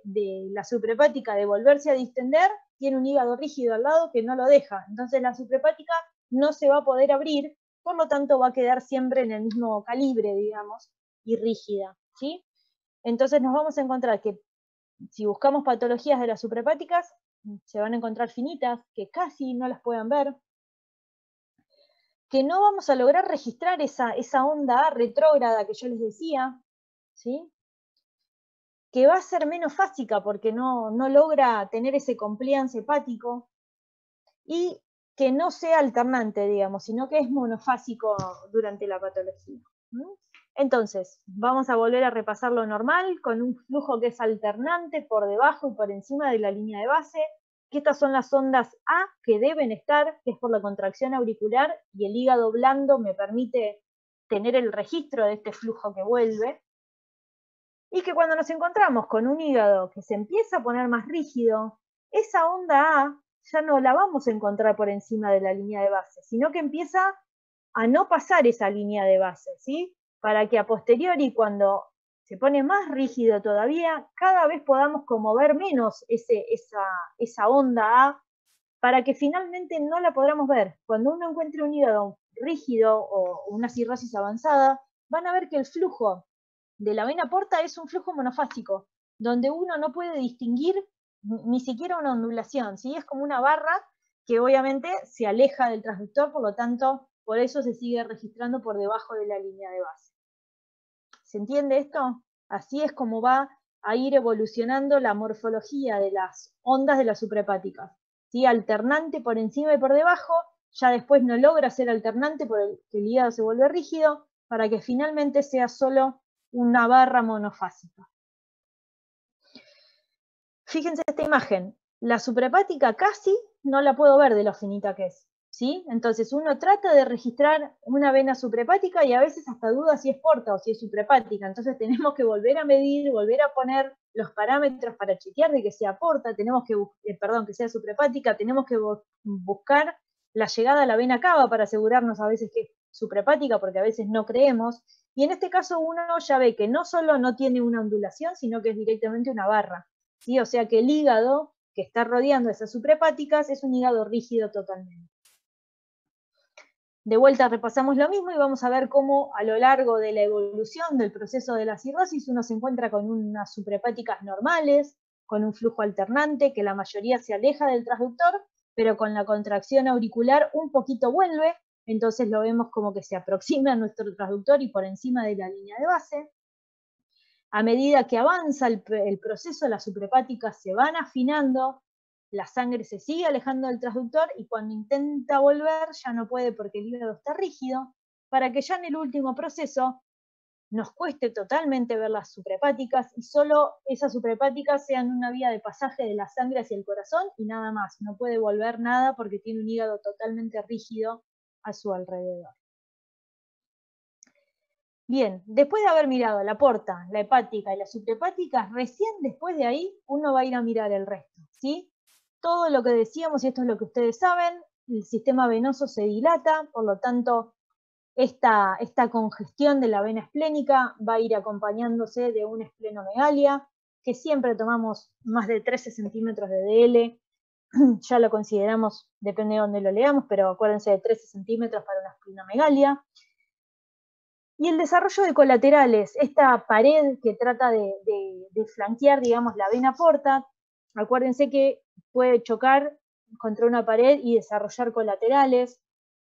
la suprahepática de volverse a distender, tiene un hígado rígido al lado que no lo deja. Entonces la suprahepática no se va a poder abrir, por lo tanto va a quedar siempre en el mismo calibre, digamos, y rígida. ¿sí? Entonces nos vamos a encontrar que si buscamos patologías de las suprahepáticas, se van a encontrar finitas, que casi no las puedan ver, que no vamos a lograr registrar esa, esa onda retrógrada que yo les decía, ¿sí? que va a ser menos fásica porque no, no logra tener ese compliance hepático, y que no sea alternante, digamos, sino que es monofásico durante la patología. Entonces, vamos a volver a repasar lo normal con un flujo que es alternante por debajo y por encima de la línea de base, que estas son las ondas A que deben estar, que es por la contracción auricular, y el hígado blando me permite tener el registro de este flujo que vuelve. Y que cuando nos encontramos con un hígado que se empieza a poner más rígido, esa onda A ya no la vamos a encontrar por encima de la línea de base, sino que empieza a no pasar esa línea de base, ¿sí? para que a posteriori, cuando se pone más rígido todavía, cada vez podamos como ver menos ese, esa, esa onda A, para que finalmente no la podamos ver. Cuando uno encuentre un hígado rígido o una cirrosis avanzada, van a ver que el flujo de la vena porta es un flujo monofásico, donde uno no puede distinguir ni siquiera una ondulación, ¿sí? es como una barra que obviamente se aleja del transductor, por lo tanto, por eso se sigue registrando por debajo de la línea de base. ¿Se entiende esto? Así es como va a ir evolucionando la morfología de las ondas de las suprahepáticas. ¿sí? Alternante por encima y por debajo, ya después no logra ser alternante porque el hígado se vuelve rígido, para que finalmente sea solo una barra monofásica. Fíjense esta imagen, la suprahepática casi no la puedo ver de lo finita que es. ¿sí? Entonces uno trata de registrar una vena suprahepática y a veces hasta duda si es porta o si es suprahepática. Entonces [laughs] tenemos que volver a medir, volver a poner los parámetros para chequear de que sea porta, tenemos que, eh, perdón, que sea suprahepática, tenemos que buscar la llegada a la vena cava para asegurarnos a veces que suprahepática, porque a veces no creemos. Y en este caso uno ya ve que no solo no tiene una ondulación, sino que es directamente una barra. ¿sí? O sea que el hígado que está rodeando esas suprahepáticas es un hígado rígido totalmente. De vuelta repasamos lo mismo y vamos a ver cómo a lo largo de la evolución del proceso de la cirrosis uno se encuentra con unas suprahepáticas normales, con un flujo alternante, que la mayoría se aleja del transductor, pero con la contracción auricular un poquito vuelve, entonces lo vemos como que se aproxima a nuestro transductor y por encima de la línea de base. A medida que avanza el, el proceso, las suprahepáticas se van afinando, la sangre se sigue alejando del transductor y cuando intenta volver ya no puede porque el hígado está rígido, para que ya en el último proceso nos cueste totalmente ver las suprahepáticas y solo esas suprahepáticas sean una vía de pasaje de la sangre hacia el corazón y nada más. No puede volver nada porque tiene un hígado totalmente rígido a su alrededor. Bien, después de haber mirado la porta, la hepática y las suprahepáticas, recién después de ahí uno va a ir a mirar el resto, ¿sí? todo lo que decíamos, y esto es lo que ustedes saben, el sistema venoso se dilata, por lo tanto, esta, esta congestión de la vena esplénica va a ir acompañándose de una esplenomegalia, que siempre tomamos más de 13 centímetros de DL, [clears throat] ya lo consideramos, depende de dónde lo leamos, pero acuérdense de 13 centímetros para una esplenomegalia. Y el desarrollo de colaterales, esta pared que trata de, de flanquear, digamos, la vena porta, acuérdense que puede chocar contra una pared y desarrollar colaterales,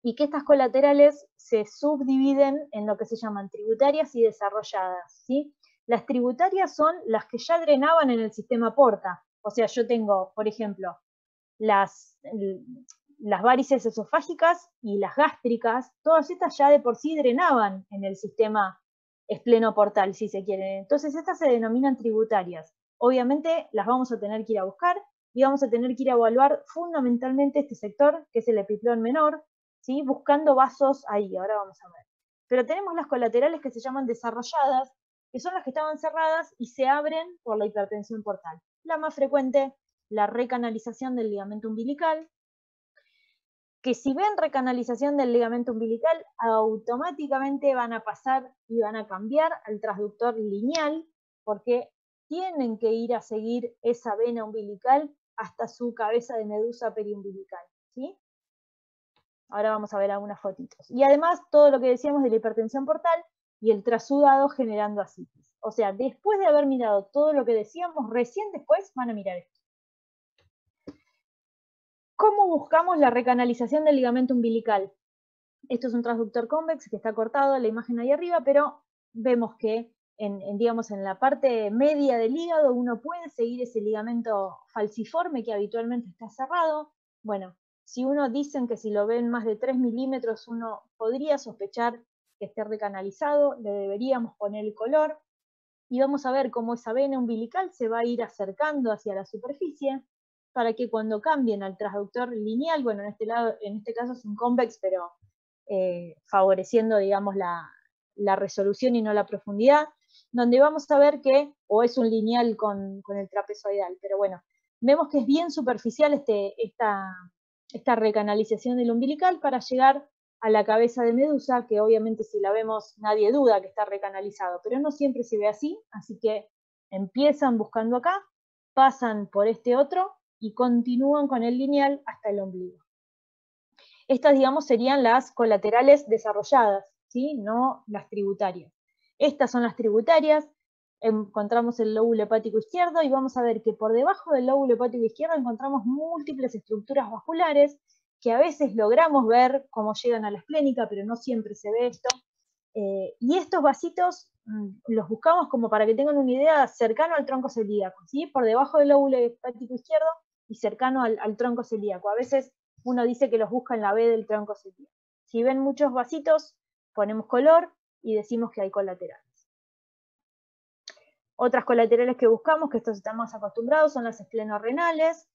y que estas colaterales se subdividen en lo que se llaman tributarias y desarrolladas. ¿sí? Las tributarias son las que ya drenaban en el sistema porta, o sea, yo tengo, por ejemplo, las, las varices esofágicas y las gástricas, todas estas ya de por sí drenaban en el sistema esplenoportal, si se quiere. Entonces estas se denominan tributarias. obviamente las vamos a tener que ir a buscar y vamos a tener que ir a evaluar fundamentalmente este sector, que es el epiplón menor, ¿sí? buscando vasos ahí, ahora vamos a ver. Pero tenemos las colaterales que se llaman desarrolladas, que son las que estaban cerradas y se abren por la hipertensión portal. La más frecuente, la recanalización del ligamento umbilical, que si ven recanalización del ligamento umbilical, automáticamente van a pasar y van a cambiar al transductor lineal, porque tienen que ir a seguir esa vena umbilical hasta su cabeza de medusa periumbilical. ¿sí? Ahora vamos a ver algunas fotitos. Y además todo lo que decíamos de la hipertensión portal y el trasudado generando asitis. O sea, después de haber mirado todo lo que decíamos, recién después van a mirar esto. ¿Cómo buscamos la recanalización del ligamento umbilical? Esto es un transductor convex que está cortado, la imagen ahí arriba, pero vemos que en, digamos, en la parte media del hígado uno puede seguir ese ligamento falciforme que habitualmente está cerrado. Bueno, si uno dicen que si lo ven más de 3 milímetros uno podría sospechar que esté recanalizado, le deberíamos poner el color y vamos a ver cómo esa vena umbilical se va a ir acercando hacia la superficie para que cuando cambien al transductor lineal, bueno, en este, lado, en este caso es un convex, pero eh, favoreciendo, digamos, la, la resolución y no la profundidad, donde vamos a ver que, o es un lineal con, el trapezoidal, pero bueno, vemos que es bien superficial este, esta, esta recanalización del umbilical para llegar a la cabeza de medusa, que obviamente si la vemos nadie duda que está recanalizado, pero no siempre se ve así, así que empiezan buscando acá, pasan por este otro y continúan con el lineal hasta el ombligo. Estas, digamos, serían las colaterales desarrolladas, ¿sí? no las tributarias. Estas son las tributarias, encontramos el lóbulo hepático izquierdo y vamos a ver que por debajo del lóbulo hepático izquierdo encontramos múltiples estructuras vasculares que a veces logramos ver cómo llegan a la esplénica, pero no siempre se ve esto. Eh, y estos vasitos los buscamos como para que tengan una idea cercano al tronco celíaco, ¿sí? por debajo del lóbulo hepático izquierdo y cercano al, tronco celíaco. A veces uno dice que los busca en la B del tronco celíaco. Si ven muchos vasitos, ponemos color, y decimos que hay colaterales. Otras colaterales que buscamos, que estos están más acostumbrados, son las esplenorrenales.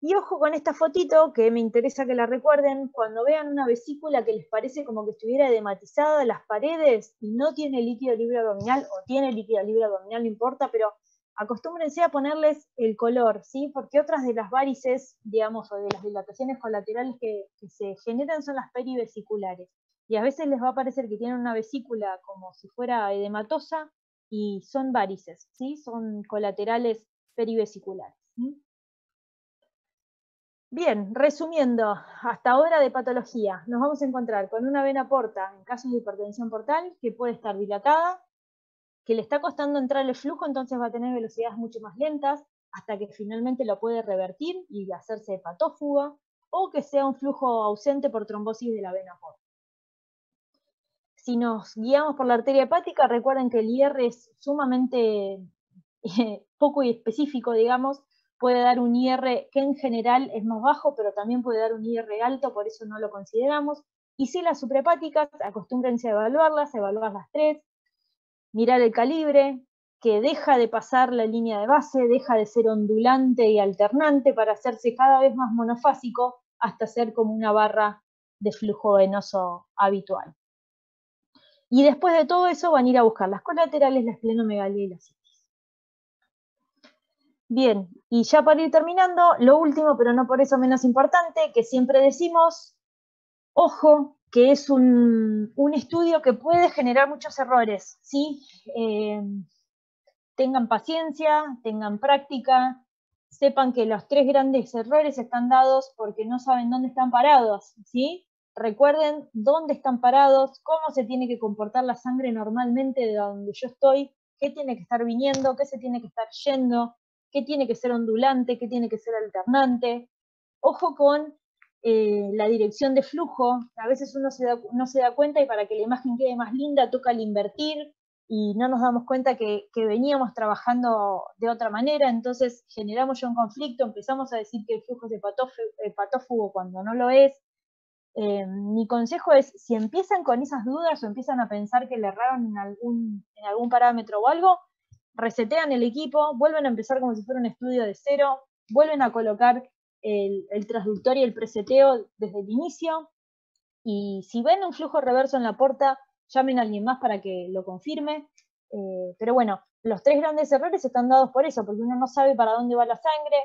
Y ojo con esta fotito, que me interesa que la recuerden, cuando vean una vesícula que les parece como que estuviera dematizada de las paredes y no tiene líquido libre abdominal, o tiene líquido libre abdominal, no importa, pero acostúmbrense a ponerles el color, ¿sí? Porque otras de las varices, digamos, o de las dilataciones colaterales que, que se generan son las perivesiculares y a veces les va a parecer que tienen una vesícula como si fuera edematosa y son varices, ¿sí? son colaterales perivesiculares. Bien, resumiendo, hasta ahora de patología, nos vamos a encontrar con una vena porta en casos de hipertensión portal que puede estar dilatada, que le está costando entrar el flujo, entonces va a tener velocidades mucho más lentas, hasta que finalmente lo puede revertir y hacerse hepatófuga, o que sea un flujo ausente por trombosis de la vena porta. Si nos guiamos por la arteria hepática, recuerden que el IR es sumamente [laughs] eh, poco y específico, digamos, puede dar un IR que en general es más bajo, pero también puede dar un IR alto, por eso no lo consideramos. Y si las suprahepáticas, acostúmbrense a evaluarlas, evaluar las tres, mirar el calibre, que deja de pasar la línea de base, deja de ser ondulante y alternante para hacerse cada vez más monofásico hasta ser como una barra de flujo venoso habitual. Y después de todo eso van a ir a buscar las colaterales, la esplenomegalia y la. Bien, y ya para ir terminando, lo último, pero no por eso menos importante, que siempre decimos, ojo, que es un, estudio que puede generar muchos errores, ¿sí? Eh, tengan paciencia, tengan práctica, sepan que los tres grandes errores están dados porque no saben dónde están parados, ¿sí? Recuerden dónde están parados, cómo se tiene que comportar la sangre normalmente de donde yo estoy, qué tiene que estar viniendo, qué se tiene que estar yendo, qué tiene que ser ondulante, qué tiene que ser alternante. Ojo con eh, la dirección de flujo, a veces uno se da, no se da cuenta y para que la imagen quede más linda toca el invertir y no nos damos cuenta que, veníamos trabajando de otra manera, entonces generamos ya un conflicto, empezamos a decir que el flujo es hepatófugo cuando no lo es, eh, mi consejo es, si empiezan con esas dudas o empiezan a pensar que le erraron en algún parámetro o algo, resetean el equipo, vuelven a empezar como si fuera un estudio de cero, vuelven a colocar el, transductor y el preseteo desde el inicio, y si ven un flujo reverso en la puerta, llamen a alguien más para que lo confirme. Eh, pero bueno, los tres grandes errores están dados por eso, porque uno no sabe para dónde va la sangre.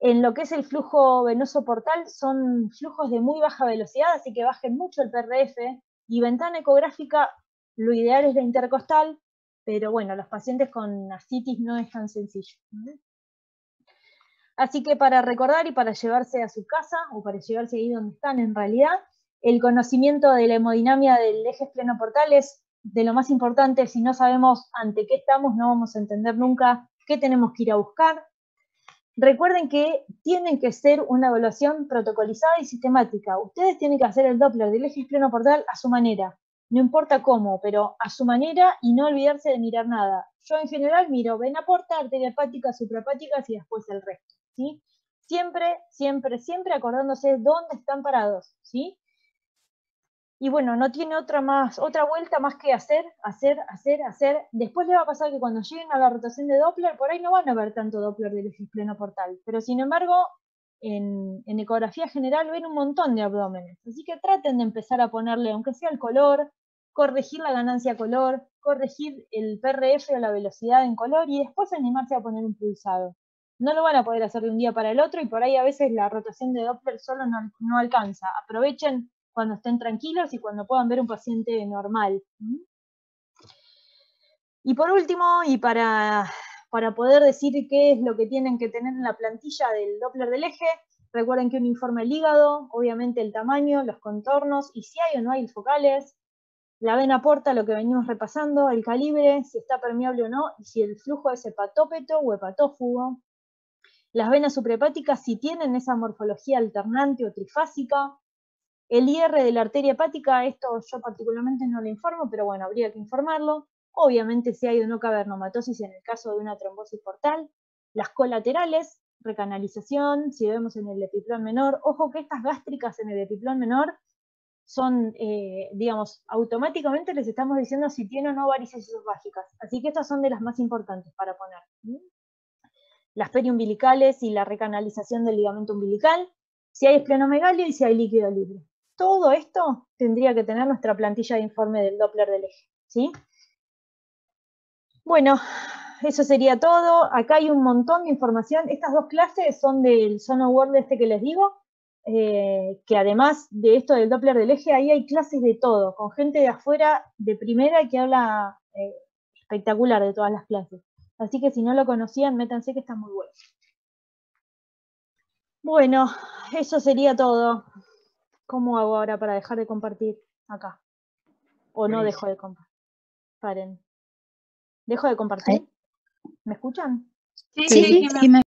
En lo que es el flujo venoso portal, son flujos de muy baja velocidad, así que bajen mucho el PRF. Y ventana ecográfica, lo ideal es la intercostal, pero bueno, los pacientes con ascitis no es tan sencillo. Así que para recordar y para llevarse a su casa, o para llevarse ahí donde están en realidad, el conocimiento de la hemodinamia del eje esplenoportal es de lo más importante. Si no sabemos ante qué estamos, no vamos a entender nunca qué tenemos que ir a buscar. Recuerden que tienen que ser una evaluación protocolizada y sistemática. Ustedes tienen que hacer el Doppler del eje esplenoportal a su manera. No importa cómo, pero a su manera y no olvidarse de mirar nada. Yo en general miro vena porta, arteria hepática, suprahepáticas y después el resto. ¿sí? Siempre, siempre, siempre acordándose dónde están parados. ¿sí? y bueno, no tiene otra, más, otra vuelta más que hacer, hacer, hacer, hacer. Después le va a pasar que cuando lleguen a la rotación de Doppler, por ahí no van a ver tanto Doppler del pleno portal, pero sin embargo, en, ecografía general ven un montón de abdómenes, así que traten de empezar a ponerle, aunque sea el color, corregir la ganancia color, corregir el PRF o la velocidad en color y después animarse a poner un pulsado. No lo van a poder hacer de un día para el otro y por ahí a veces la rotación de Doppler solo no, no alcanza. Aprovechen cuando estén tranquilos y cuando puedan ver un paciente normal. Y por último, y para, para poder decir qué es lo que tienen que tener en la plantilla del Doppler del eje, recuerden que un informe el hígado, obviamente el tamaño, los contornos, y si hay o no hay focales, la vena porta, lo que venimos repasando, el calibre, si está permeable o no, si el flujo es hepatópeto o hepatófugo. Las venas suprahepáticas, si tienen esa morfología alternante o trifásica, el IR de la arteria hepática, esto yo particularmente no lo informo, pero bueno, habría que informarlo. Obviamente si hay o no cavernomatosis en el caso de una trombosis portal. Las colaterales, recanalización, si vemos en el epiplón menor. Ojo que estas gástricas en el epiplón menor son, eh, digamos, automáticamente les estamos diciendo si tiene o no varices esofágicas. Así que estas son de las más importantes para poner. Las periumbilicales y la recanalización del ligamento umbilical. Si hay esplenomegalia y si hay líquido libre todo esto tendría que tener nuestra plantilla de informe del Doppler del eje. ¿sí? Bueno, eso sería todo. Acá hay un montón de información. Estas dos clases son del Sono este que les digo, eh, que además de esto del Doppler del eje, ahí hay clases de todo, con gente de afuera de primera que habla eh, espectacular de todas las clases. Así que si no lo conocían, métanse que está muy bueno. Bueno, eso sería todo. ¿Cómo hago ahora para dejar de compartir acá? ¿O no dejo de compartir? Paren. ¿Dejo de compartir? ¿Me escuchan? Sí, sí, sí,